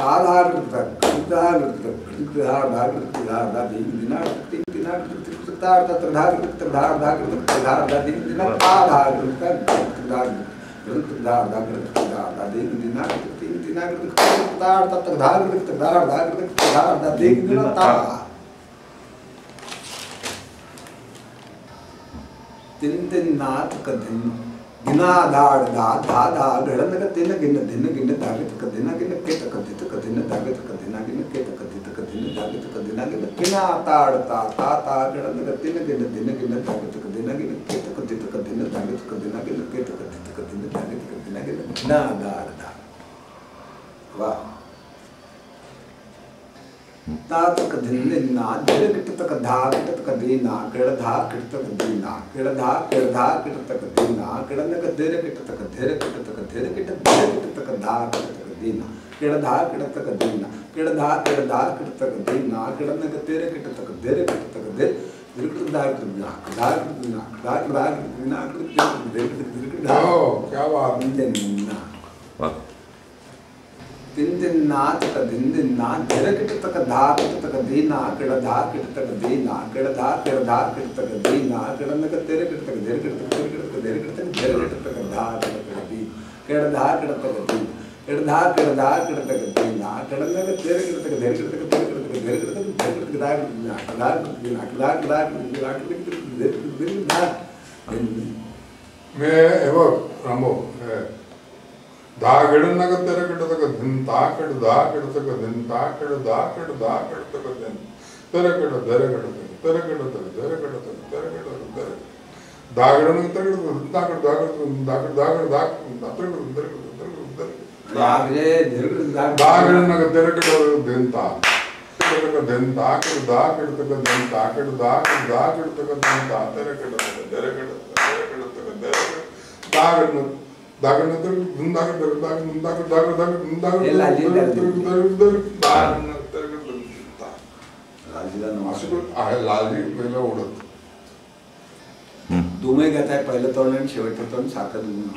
धा दिन ता नाथ का दिन गिना दिन दिन दिन दिन तातक धिन्ना धीर किटतक धा किटतक दीना किड़ धा किटतक दीना किड़ धा किड़ धा किटतक दीना किड़नक धीर किटतक धीर किटतक धीर किट धीर किटतक धा किटतक दीना किड़ धा किटतक दीना किड़ धा किड़ धा किटतक दीना किड़नक धीर किटतक धीर किटतक धीर क्या बात धिन्ना वाह ತಿಂದಿನ್ನ ತಕ ದಿಂದಿನ್ನ ಧಿರಕಿಟತಕ ಧಾ ಕಿಟತಕ ದೀನ ಕಿಡ ಧಾ ಕಿಟತಕ ದೀನ ಕಿಡ ಧಾ ಕಿಡ ಧಾ ಕಿಟತಕ ದೀನ ಕಿಡನಕ ತೆರೆ ಕಿಟತಕ ಧಿರ ಕಿಟತಕ ತೆರೆ ಕಿಟತಕ ಧಿರ ಕಿಟತಕ ಧಿರ ಕಿಟತಕ ಧಾ ಕಿಟತಕ ದೀ ಕಿಡ ಧಾ ಕಿಟತಕ ದೀನ ಕಿಡ ಧಾ ಕಿಡ ಧಾ ಕಿಟತಕ ದೀನ ಕಿಡನಕ ತೆರೆ ಕಿಟತಕ ಧಿರ ಕಿಟತಕ ತೆರೆ ಕಿಟತಕ ಧಿರ ಕಿಟತಕ ಧಿರ ಕಿಟತಕ ಧಾ ಕಿಟತಕ ಧಾ ಕಿಟತಕ ದೀನ ಕಿಡ ಧಾ ಕಿಡ ಧಾ ಕಿಟತಕ ಧಾ ಕಿಟತಕ ಧಿರ ಕಿಟತಕ ಧಿರ ಕಿಟತಕ ಧಾ मैं एवं रामो ದಾ ಗಿಡನಾಗ ತೆರ ಕಟ್ಟತಕ್ಕ ಧಿನ್ ತಾ ಕಡು ದಾ ಕಡತಕ್ಕ ಧಿನ್ ತಾ ಕಡು ದಾ ಕಡು ದಾ ಕಡತಕ್ಕ ಧಿನ್ ತೆರ ಕಡ ದೆರ ಕಡತಕ್ಕ ತೆರ ಕಡತಕ್ಕ ದೆರ ಕಡತಕ್ಕ ತೆರ ಕಡತಕ್ಕ ದೆರ ದಾ ಗಿಡನಾಗ ತೆರ ಕಡತಕ್ಕ ಧಿನ್ ತಾ ಕಡು ದಾ ಕಡು ದಾ ಕಡು ದಾ ಕಡು ದಾ ತೆರ ಕಡತಕ್ಕ ದೆರ ಕಡತಕ್ಕ ದೆರ दागडनंतर धुन दागड दागड दागड दागड दागड दागड आणि शेवटचं तोंड सारखं दुमून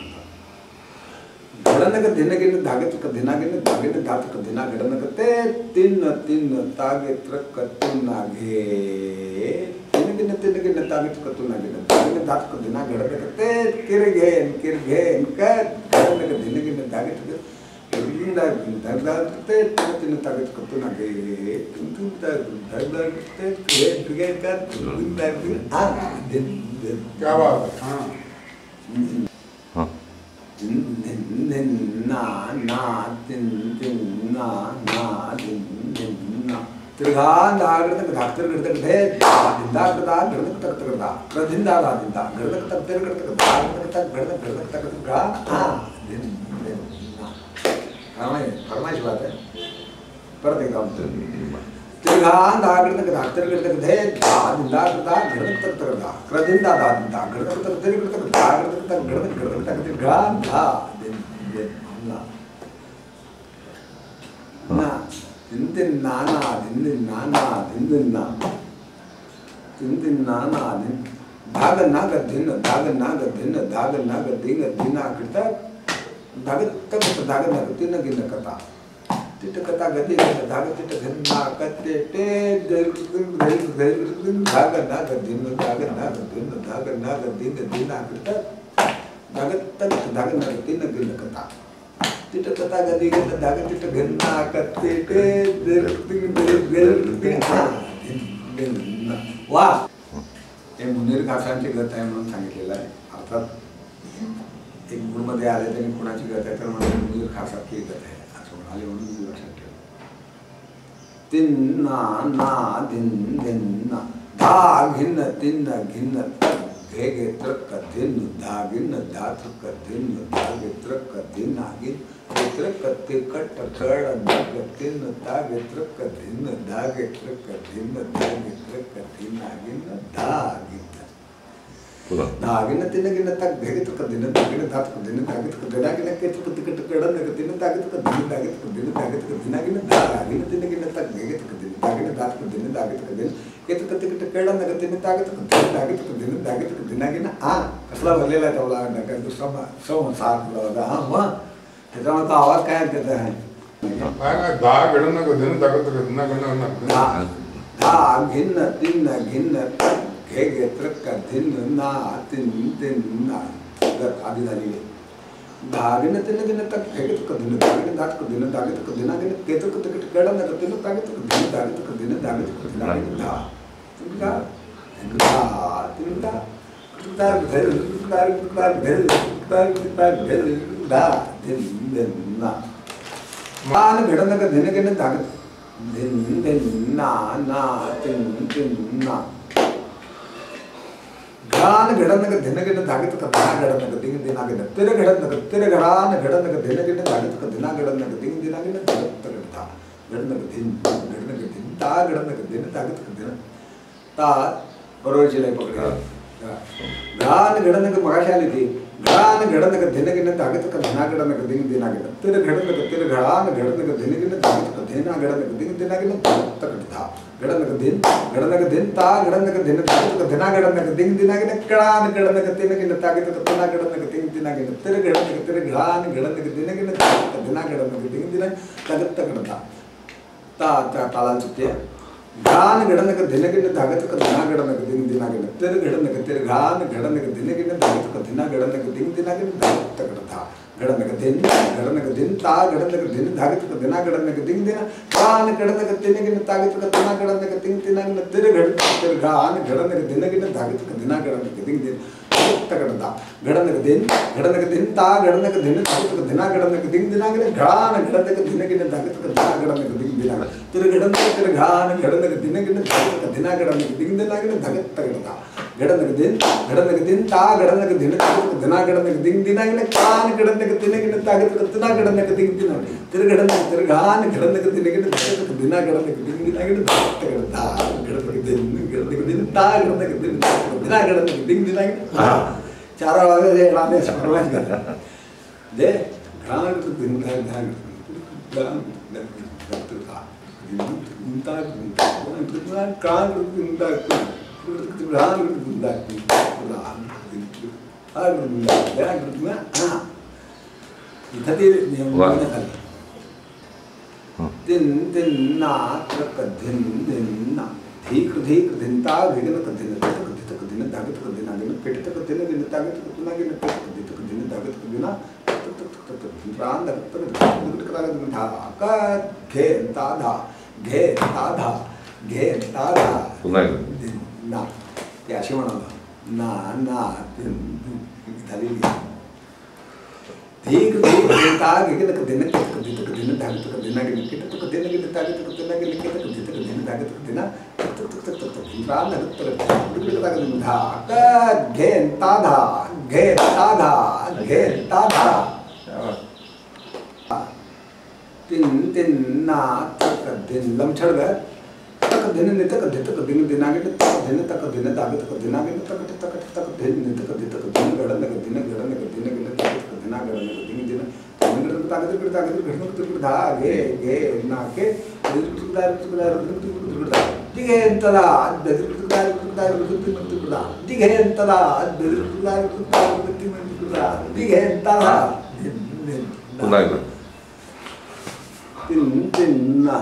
का धिनं गेलं धागत धिना गेलं धागेनं दात धिना घडन का ते तीन तीन तागे त्रक तू नागे ತಿನ್ನು ತಿನ್ನು ಗಿನ್ನ ತಾಗಿಟ್ ಕತ್ತುನ ಗಿನ್ನ ತಾಗಿನ ದಾಟ್ಕ ದಿನ ಗಡದಕತ್ತೆ ಕಿರಿಗೆ ಕಿರಿಗೆ ಎನ್ಕ ಗಡದಕ ದಿನ ಗಿನ್ನ ತಾಗಿಟ್ ಇಲ್ಲಿಂದ ದರ್ದಾಗುತ್ತೆ ತಿನ್ನು ತಿನ್ನು ತಾಗಿಟ್ ಕತ್ತುನ ಗೆ ತುಂತುಂತ ದರ್ದಾಗುತ್ತೆ ಕಿರೆ ಕಿಗೆ ಕ ತುಂತುಂತ ಆ ದಿನ ಯಾವ ಹಾ ನಿನ್ನ ನಾ ತಿನ್ ತಿನ್ನ ನಾ ತಿನ್ ತಿನ್ನ फरमाइश बात है? परत एकदम त्रिघांधाकृत धातृकृत धे धादिंदा कृता घृणक तक तक धा क्रदिंदा धादिंदा घृणक तक त्रिकृत तक धा घृणक तक घृणक घृणक तक त्रिघांधा दिन दिन ना din din na na din din na na din din na din din na na din धाग नाग धिन धाग नाग धिन धाग नाग धिन धिना कृत धाग तक धाग नाग तिन गिन कथा तिट कथा गति धाग तिट धिन्ना कते टे दिल दिल दिल दिल धाग नाग धिन धाग नाग धिन धाग नाग धिन धिना कृत धाग तक धाग नाग तिन गिन कथा तिथं तथागती घेतलं धागा तिथं घन्ना करते ते वा. ते मुनीर काकांचे गत आहे म्हणून सांगितलेलं आहे. अर्थात एक गुणमध्ये आले त्यांनी कोणाची गत आहे तर म्हणजे मुनीर खासातली गत आहे. असं म्हणाले म्हणून मी लक्षात ठेवलं. तिन्ना ना दिन दिन धा घिन्न तिन्न घिन्न घे घे त्रक धिन्न धागिन्न धा त्रक धिन्न धागे त्रक धिन्न आगिन. ದಾಗಿನ ತಿನ್ನಗಿನ ತಾಗ ಬೇಗಿತ ಕದ್ದಿನ ದಾಗಿನ ದಾತ ಕದ್ದಿನ ದಾಗಿತ ಕದ್ದನಾಗಿನ ಕೇತ ಕದ್ದ ಕಟ್ಟ ಕಡನ ಕದ್ದಿನ ದಾಗಿತ ಕದ್ದಿನ ದಾಗಿತ ಕದ್ದಿನ ದಾಗಿತ ಕದ್ದಿನಾಗಿನ ದಾಗಿನ ತಿನ್ನಗಿನ ತಾಗ ಬೇಗಿತ ಕದ್ದಿನ ದಾಗಿನ ದಾತ ಕದ್ದಿನ ದಾಗಿತ ಕದ್ದಿನ ಕೇತ ಕದ್ದ ಕಟ್ಟ ಕಡನ ಕದ್ದಿನ ದಾಗಿತ ಕದ್ದಿನ ದಾಗಿತ ಕದ್ದಿನ ದಾಗಿತ ಕದ್ದಿನಾಗಿನ ಆ ಕಸಲ ಬರಲಿಲ್ಲ ತವಲ ನಕ ಸಮ ಸಮ ಸಾಕಲದ ಆ ಮ नका दुसरा मा- सम सात होता हा मग त्याच्यामुळे तो आवाज़ काय त्याचा आहे काय काय दहा घडण नका दिन दाखवत का दिन घडण धा धा गिन्न तिन्न गिन्न तक घे घे त्रक धिन्न ना तिन तिन ना गत आधी झालेली आहे. धागिन तिन गिन तक घेगत क दिन ನಾನು ಬಿಡದಾಗ ದಿನಗಿನದ್ದಾಗುತ್ತೆ ಗಾನ ಗಡನಗ ದಿನಗಿಡದಾಗತಕ್ಕ ದಿನ ಗಡನಗ ದಿನ ದಿನಾಗಿಡ ತಿರ ಗಡನಗ ತಿರ ಗಡಾನ ಗಡನಗ ದಿನಗಿಡದಾಗತಕ್ಕ ದಿನ ಗಡನಗ ದಿನ ದಿನಾಗಿಡ ಗಡತ ಗಡನಗ ದಿನ ಗಡನಗ ದಿನ ತಾ ಗಡನಗ ದಿನದಾಗತಕ್ಕ ದಿನ ತಾ ಬರೋ ಜಿಲ್ಲೆ ಪಕ್ಕ ಗಾನ ಗಡನಕ ಮಹಾಶಾಲಿತಿ ಗಾನ ಗಡನಕ ಧಿನಗಿನ ತಾಗತಕ ಧನ ಗಡನಕ ದಿನ ದಿನಾಗಿದ ತಿರ ಗಡನಕ ತಿರ ಗಡಾನ ಗಡನಕ ಧಿನಗಿನ ತಾಗತಕ ದಿನ ಗಡನಕ ದಿನ ದಿನಾಗಿನ ತಕ ಧಾ ಗಡನಕ ದಿನ ಗಡನಕ ದಿನ ತಾ ಗಡನಕ ದಿನ ತಾಗತಕ ಧನ ಗಡನಕ ದಿನ ದಿನಾಗಿನ ಕಡಾನ ಗಡನಕ ತಿನಗಿನ ತಾಗತಕ ಧನ ಗಡನಕ ದಿನ ದಿನಾಗಿನ ತಿರ ಗಡನಕ ತಿರ ಗಡಾನ ಗಡನಕ ದಿನಗಿನ ತಾಗತಕ ಧನ ಗಡನಕ ದಿನ ದಿನ ತಗತಕ ಧಾ ತಾ ತಾ ತಾಲಾ घान घटन के दिन के ने धागत का धना घटन के दिन दिना के तेरे घटन के तेरे घान घटन के दिन के ने धागत का धना घटन के दिन दिना के धागत का घटन था घटन के दिन घटन के दिन ता घटन के दिन धागत का धना घटन के दिन दिना घान घटन के तेरे के ने धागत का धना घटन के दिन दिना के तेरे घटन के तेरे घान घटन के दिन के ने धागत का धना घटन के दिन दिना ගොට්ටකට දා. ගඩනක දෙන්න, ගඩනක දෙන්න, තා ගඩනක දෙන්න, දගතක දෙනා ගඩනක දින් දිනාගෙන ගාන ගඩනක දිනගෙන දගතක දා ගඩනක දින් දිනාගෙන. තුර ගඩනක තුර ගාන ගඩනක දිනගෙන දගතක දිනා ගඩනක දින් දිනාගෙන දගතකට දා. ಗಿಡನಕ್ಕೆ ದಿನ ಗಿಡನಕ್ಕೆ ದಿನ ತಾ ಗಿಡನಕ್ಕೆ ದಿನ ದಿನ ಗಿಡನಕ್ಕೆ ದಿನ ದಿನ ಕಾನ್ ಗಿಡನಕ್ಕೆ ದಿನ ಗಿಡ ತಾಗಿದ್ರೆ ದಿನ ಗಿಡನಕ್ಕೆ ದಿನ ದಿನ ತಿರು ಗಿಡನಕ್ಕೆ ತಿರು ಗಾನ್ ಗಿಡನಕ್ಕೆ ದಿನ ಗಿಡ ದಿನ ಗಿಡನಕ್ಕೆ ದಿನ ಗಿಡ ಗಿಡ ತಾ ಗಿಡನಕ್ಕೆ ದಿನ ಗಿಡನಕ್ಕೆ ದಿನ ತಾ ಗಿಡನಕ್ಕೆ ದಿನ ದಿನ ಗಿಡನಕ್ಕೆ ದಿನ ದಿನ ಚಾರವಾಗದೆ ನಾನೇ ಸಮಾನ ದೇ ಗಾನ್ ದಿನ ಗಾನ್ ಗಾನ್ ತಾ ಇಂತ ಇಂತ ಕ್ರಾಂತಿ ಇಂತ Grande daqui, दिन दिन ना त्रक दिन दिन ना धीक धीक दिन ता भिगन क दिन तक दिन तक दिन दागत क दिन आगे पेट तक दिन दिन दागत क दिन आगे पेट तक दिन तक दिन दागत क दिन तक तक तक तक प्राण तक तक तक तक दिन था का घे ता धा घे ता धा घे ता धा दिन 나 야시만 한다 나나 달리 대그 다 그게 그 되는 그 되는 그 되는 다 되는 그 되는 그 되는 그 되는 그 되는 그 되는 그 되는 그 되는 그 되는 그 되는 तक दिन नितक धित दिन दिनागिट तक दिन तक दिन दाग तक दिनागिट तक तक तक दिन नितक धित दिन गड़न लग दिन गड़न लग दिन गड़न तक दिना गड़न लग दिन दिन दिन गड़न ताग दिन गड़न ताग दिन गड़न ताग दिन गे ना के दिन गड़न ताग दिन गड़न ताग दिन गड़न ताग दिन गे तदा दिन गड़न ताग दिन ताग दिन दिन दिन गड़न ताग दिन गे तदा दिन गड़न ताग दिन ताग दिन दिन दिन गड़न ताग दिन गे तदा दिन दिन ना दिन दिन ना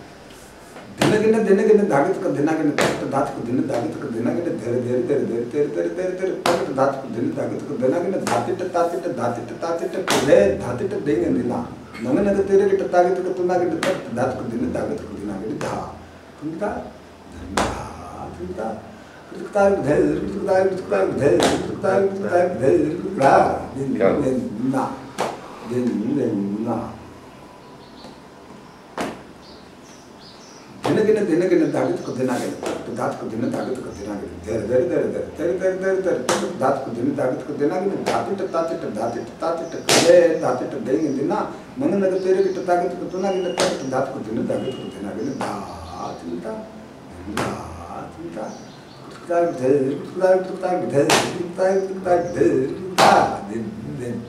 वादळीतल्या गती दिनगिन दिनगिन धागत का दिनागिन तक्त दात का दिन धागत का दिनागिन धैर्य धैर्य धैर्य धैर्य धैर्य धैर्य धैर्य धैर्य तक्त दात का दिन धागत का दिनागिन धातिट तातिट धातिट तातिट कुले धातिट देंगे दिना नंग नग तेरे गिट तागत का तुनागिन तक्त दात का दिन धागत का धा तुमता तुमता दिन दिन ना दिन दिन ना दिन दिन दिन दिन धागत को दिन आगे तो दांत को दिन धागत को दिन आगे धर धर धर धर धर धर धर धर दांत को दिन धागत को दिन आगे दांत इट दांत इट दांत इट दांत इट कले दांत इट देंगे दिन ना मंगल नगर तेरे की तो धागत को दिन आगे तो दांत को दिन धागत को दिन आगे दांत इटा दांत इटा कुतार धर कुतार कुतार धर कुतार कुतार धर कुतार दिन दिन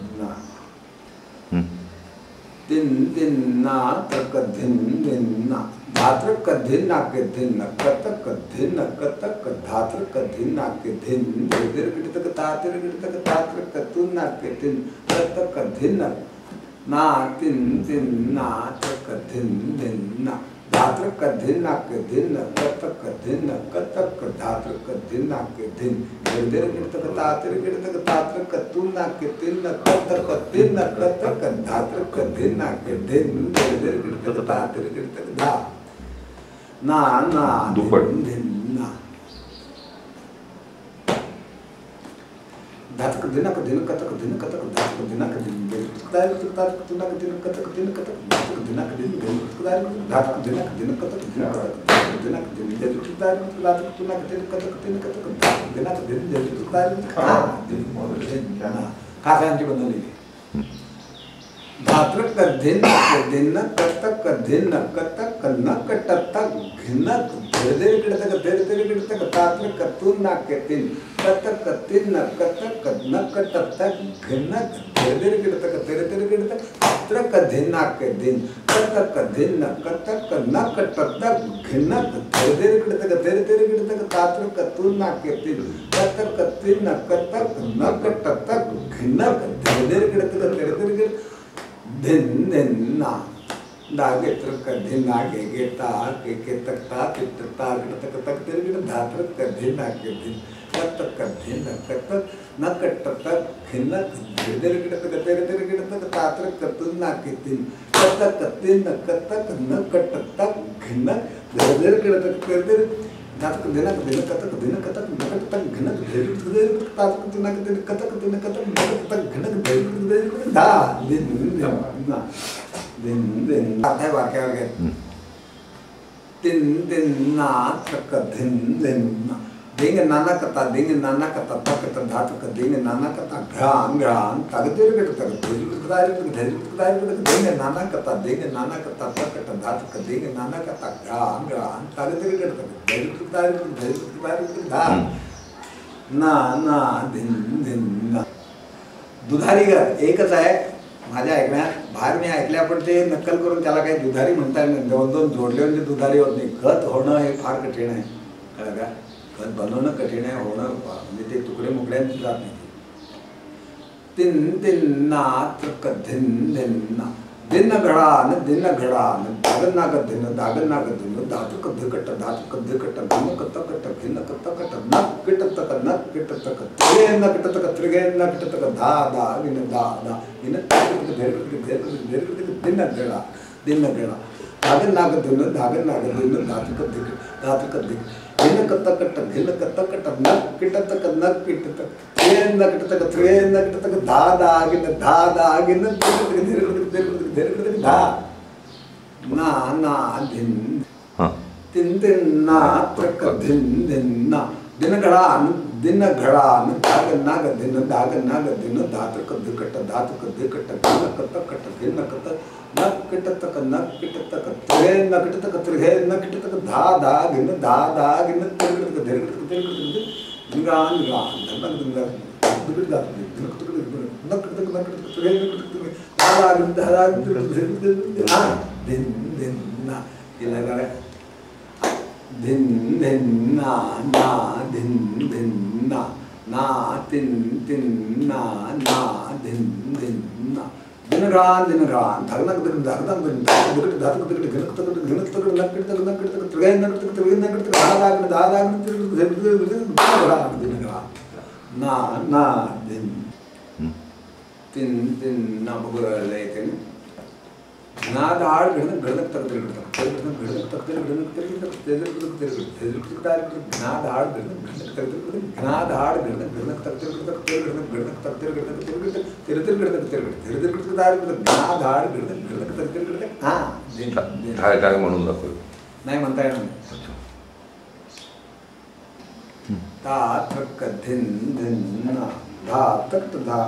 तिन तिन्ना तक धिन धिन्ना धात्र क धिन्ना के धिन्न कतक क धिन्न कतक धात्र क धिन्ना के धिन धिर गिटक तातिर गिटक तात्र क तुन्ना के तिन तक धिन्न ना तिन तिन्ना तक धिन धिन्ना धात्र का दिन ना के दिन न कतक का दिन न कतक का धात्र का दिन ना के दिन दिर गिरतक तात्र तक तातिर गिट तक तात्र का तु ना के दिन न कतक का दिन न कतक का धात्र का दिन ना के दिन दिर गिरतक तात्र तक तातिर गिट तक धा। ना ना दुपट। धिन ना। धातक दिनक दिन कतक दिन कतक धातक दिनक दिन दिन कताय कतक दिनक दिन कतक दिन कतक धातक दिनक दिन दिन कताय धातक दिनक दिन कतक दिन कतक दिनक दिन दिन कताय धातक दिनक दिन कतक दिन कतक धातक दिनक दिन दिन कताय हा दिन दिन ना काफयांची बनवलेली धात्रक दिन दिन कतक दिन कतक न कटत घिन धीरे गिडतक धीरे धीरे गिडतक धात्रक तू ना के तीन कतक तीन कतक न कटत घिन धीरे धीरे गिडतक धीरे धीरे गिडतक धात्रक दिन के दिन कतक दिन कतक न कटत घिन धीरे धीरे गिडतक धीरे धीरे गिडतक धात्रक तू ना के तीन कतक तीन कतक न कटत घिन धीरे धीरे गिडतक धीरे धीरे गिड धिन धिन ना दागे तृक धिन आगे गे ता के के तक ता, तित ता गिट तक तक तेरे गिट धा तृक धिन आगे धिन कत तक धिन कत न कट तक खिन धीरे धीरे गिट तक तेरे तेरे गिट तक, ता तृक तु ना के तिन कत कत न कत न कट तक खिन धीरे धीरे गिट तक तेरे तेरे धातक दिन दिन कतक दिन कतक नकट तक घनक धीरे धीरे तातक दिन दिन कतक दिन कतक नकट तक घनक धीरे धीरे दा दिन दिन ना दिन दिन आता है वाक्य आगे। दिन दिन तक दिन दिन दिंग नाना कता दिंग नाना कता तक त धातु क दिंग नाना कता तक दिंग नाना कता दिंग नाना कता तक त धातु क दिंग नाना कता तक धीरे धा ना ना दिन दिन ना। दुधारी घर एकच आहे माझ्या ऐकण्यात बाहेर मी ऐकल्या पण ते नक्कल करून त्याला काही दुधारी म्हणता येईल दोन दोन जोडले म्हणजे दुधारी होत नाही. खत होणं हे फार कठीण आहे. कळलं का? खत बनवणं कठीण आहे होणं म्हणजे ते तुकडे मुकड्यांची जात नाही. तिन दिन्ना तृक धिन दिन्ना दिन घडान दिन घडान दागन नाग दिन दागन नाग दिन धातुक धिकट धातुक धिकट भिन कत कट भिन कत कट नक किट तक नक किट तक त्रिगे नक किट तक त्रिगे नक किट तक धा धा गिन धा धा गिन तक धेर कट धेर कट धेर कट दिन घड़ा दिन घड़ा दागन नाग दिन दागन नाग दिन धातुक धिक धातुक धिक भिन कत कट भिन कत कट नक किट तक नक किट तक त्रिगे नक किट तक त्रिगे नक किट तक धा धा गिन धा धा गिन धेर कट धेर कट धेर कट धेर कट धा ना ना दिन हाँ तिन दिन ना तक दिन दिन ना दिन घड़ान दिन घड़ान दाग नाग दिन दाग नाग दिन धातक दिकट धातक दिकट गिन कत कट गिन कत नक किट तक नक किट तक त्रिहे नकट तक त्रिहे नकट तक धा धा गिन धा धा गिन तिरकट तक तिरकट तक तिरकट तक निगान निगान धनक धनक दिकट धा दिकट तक नक तक नक तक त्रिहे नकट तक धा धा गिन धा धा गिन तिरकट तक हाँ दिन दिन ना ये लगा रहा है धिन धिन ना ना धिन धिन ना ना तिन तिन ना ना धिन धिन ना दिन रान दिन रान धगनक दिन धगनक दिन धगनक धातुक दिन घनक तक घनक तक नक तक नक तक त्रिगय नक तक त्रिगय नक तक धा धा धा धा दिन रान दिन रान ना ना दिन तिन तिन ना बघूया येते नाद आड घडणं घडणं तक तरी घडतं घडणं तक तरी घडणं तरी तक तरी तक तरी तरी तरी ज्ञाद आड घडणं घडणं तक तरी ज्ञाद आड घडणं घडणं तक तरी तक तरी घडणं घडणं तक तरी घडणं तरी तरी तरी घडणं तरी तरी तरी घडणं तरी ज्ञाद आड घडणं घडणं तक तरी घडणं हा दिन दिन. काय काय म्हणून दाखव नाही म्हणता येणार नाही ता तक धिन धिन ना धा तक धा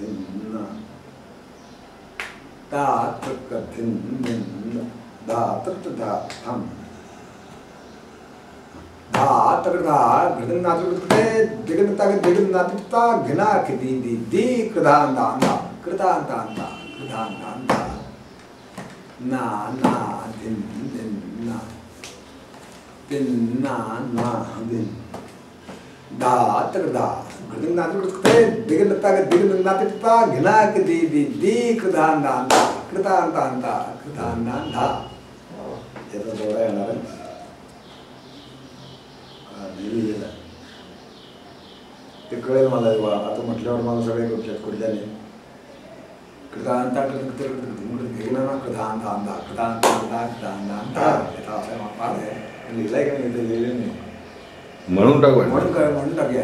धिन ना नाचुक ते दिगन तक दिगन नाचुकता घिना खिदी दी दी कृदान दांदा कृदान दांदा कृदान दांदा ना ना दिन दिन ना दिन ना ना दिन दा तक दा गदिन ना तक ते दिगन तक दिगन ना तक घिना के दी दी दी कृदान दान कृदान दान दा कृदान दान दा ये तो जोड़ा है ना नाही गेला ते कळेल मला वा आता म्हटल्यावर मला सगळे लक्षात कुठल्याने कृतान्ता कृत कृत कृत धूम कृत घेगना ना कृतान्ता अंधा कृतान्ता अंधा कृतान्ता अंधा येता असा मग पाठ आहे लिहिलाय का नाही ते लिहिलं नाही म्हणून टाक वाटतं. म्हणून काय म्हणून टाकूया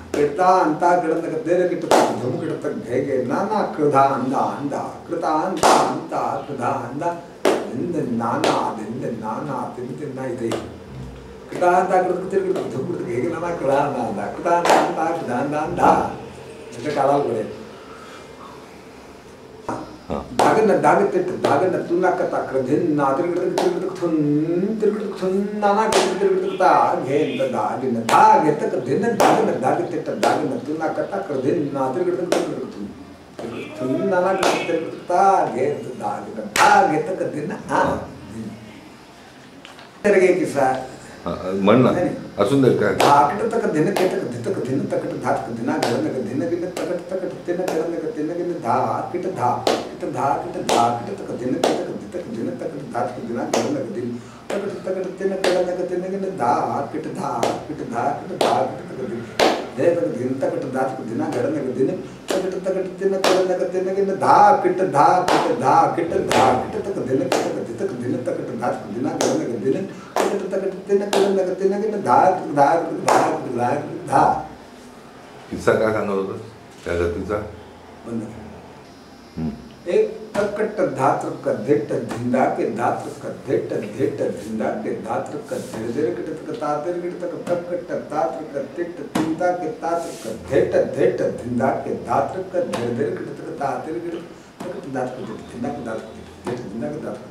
दान आ दिन दिन ना दिन दिन ना तिन तिन ना ना दिन दिन ना कृतांता किडतक तेर किडतक धुम किडतक घेगे नाना कृदान दान दा कृतांता ता कृदान दा दिन दिन ना ना दिन दिन ना ना दिन दिन ना इथे कृतांता ದಾಗನ್ನ ದಾಗತ್ತಿಟ್ಟು ದಾಗನ್ನ ತುಲ್ಲಾಕತ್ತ ಕ್ರಧನ್ನ ತಿರುಗಿಡದಕ್ಕೆ ತಿರುಗಿಡದಕ್ಕೆ ಥೊನ್ ತಿರುಗಿಡದಕ್ಕೆ ಥೊನ್ನಾನಾಗ ತಿರುಗಿಡದಕ್ಕೆ ದಾಗೆ ಅಂತ ದಾಗಿನ ದಾಗೆ ಅಂತ ಕ್ರಧನ್ನ ದಾಗನ್ನ ದಾಗ ದಾಗನ್ನ ತುಲ್ಲಾಕತ್ತ ಕ್ರಧನ್ನ ತಿರುಗಿಡದಕ್ಕೆ ತಿರುಗಿಡಕ್ಕೆ ಥೊನ್ ಥೊನ್ನಾನಾಗ ತಿರುಗಿಡದಕ್ಕೆ ದಾಗೆ ಅಂತ ದಾಗಿನ ದಾಗೆ ಅಂತ ಕ್ರಧನ್ನ ಆ ತೆರಿಗೆ ಕಿಸ ಮಣ್ಣ ಅಸುಂದ ಆಕಟ ತಕ ದಿನ ಕೇತಕ ದಿತಕ ದಿನ ತಕಟ ಧಾತಕ ದಿನ ಗರನಕ ದಿನ ಗಿನ ತಕಟ ತಕಟ ದಿನ ಗರನಕ ದಿನ ಗಿನ ಧಾ ಕಿಟ ಧಾ ಕಿಟ ಧಾ ಕಿಟ ಧಾ ಕಿಟ ತಕ ದಿನ ಕೇತಕ ದಿತಕ ದಿನ ತಕಟ ಧಾತಕ ದಿನ ಗರನಕ ದಿನ ತಕಟ ತಕಟ ದಿನ ಗರನಕ ದಿನ ಗಿನ ಧಾ ಕಿಟ ಧಾ ಕಿಟ ಧಾ ಕಿಟ ಧಾ ಕಿಟ ತಕ ದಿನ ದೇ ತಕ ದಿನ ತಕಟ ಧಾತಕ ದಿನ ಗರನಕ ದಿನ ತಕಟ ತಕಟ ದಿನ ಗರನಕ ದಿನ ಗಿನ ಧಾ ಕಿಟ ಧಾ ಕಿಟ ಧಾ ಕಿಟ ಧಾ ಕಿಟ ತಕ ದಿನ ಕೇತಕ ದಿತಕ ದಿನ ತಕಟ ಧಾತಕ ದಿನ ಗರನಕ ದಿನ तक तक तक किस्सा काय सांगत होता त्या गतीचा. हम्म. एक तकट धात्र का धिट धिंदा के धात्र का धिट धिट धिंदा के धात्र का धीर धीर किट तक तातिर किट तक तकट तात्र का तिट तिंदा के तात्र का धिट धिट धिंदा के धात्र का धीर धीर किट तक तातिर का धिट धिंदा के धात्र का धिट धिंदा के धात्र का धिट तक का का धिट धिंदा के धात्र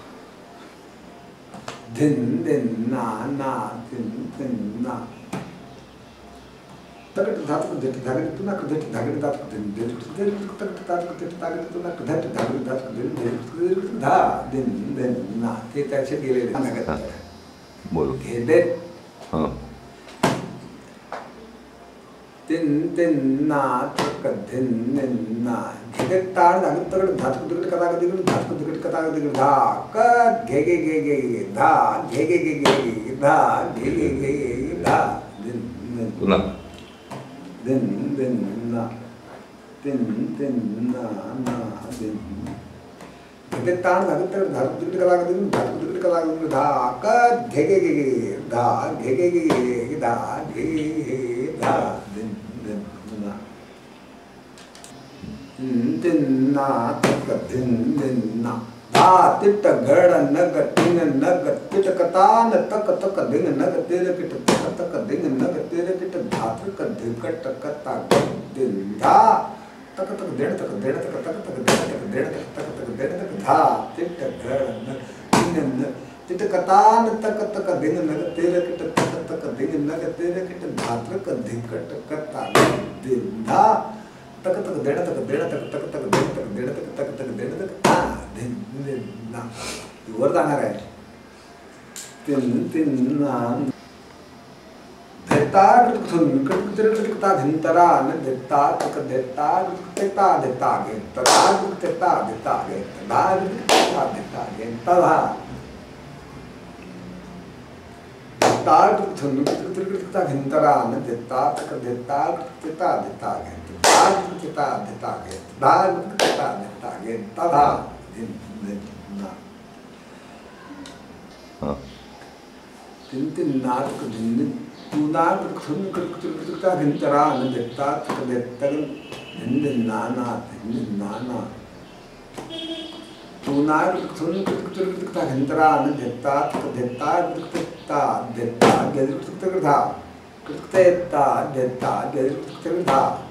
दिन दिन ना ना दिन दिन ना तकट धात्र का धिट धागिन तू नाकर धिट धागिन धात्र का दिन दर किट तेरे किट तक धात्र का धिट धागिन तू नाकर धिट धागिन धात्र का दिन दर किट तक धा दिन दिन ना ते त्याचे गेलेले हा. बोल घेते हा तिन तिन ना तक धिन निन ना घेते ताळ लागत तकड धातक तिकड कथा कधी कडे धातक तिकड कथा कधी कडे धा क घे घे घे घे घे धा घे घे घे घे घे धा घे घे घे घे धा। दिन दिन पुन्हा दिन दिन ना तिन तिन ना ना। दिन घेते ताळ लागत तकड धातक तिकड कथा कधी कडे धातक तिकड कथा कधी कडे धा क घे घे घे घे धा घे घे घे घे धा। घे घे धा। दिन दिन ना तिन्ना तक धिन्ना धा तिट गड़ नग तिन नग तिट कतान तक तक दिंग नग तेरे किट तक तक दिंग नग तेरे किट धात्र धिकट कता दिन धा तक तक देड़ तक देड़ तक तक तक देड़ तक देड़ तक तक तक देड़ तक धा तिट गड़ नग तिन न तिट कतान तक तक दिंग नग तेरे किट तक तक दिंग नग तेरे किट धात्र धिकट कता दिन धा तक तक देड़ तक देड़ तक तक तक देड़ तक देड़ तक तक तक देड़ तक आ दिन दिन ना वर जाणार आहे तिन तिन ना देता कृतुन कृतकृता धिंतरा न देता तक देता कृतता देता गे तथा कृतता देता गे तथा कृतता देता गे तथा देता कृतुन कृतकृता धिंतरा न देता तक देता कृतता देता गे तथा कृतता देता गे तथा कृतता देता गे तथा दिन दिन ना हा तिन तिन नाटक दिन तू नाटक खुन कृतकृता भिंतरा न देता तक देता दिन दिन नाना दिन नाना tuna tun kutuk kutuk ta gendra an detta detta kutuk ta detta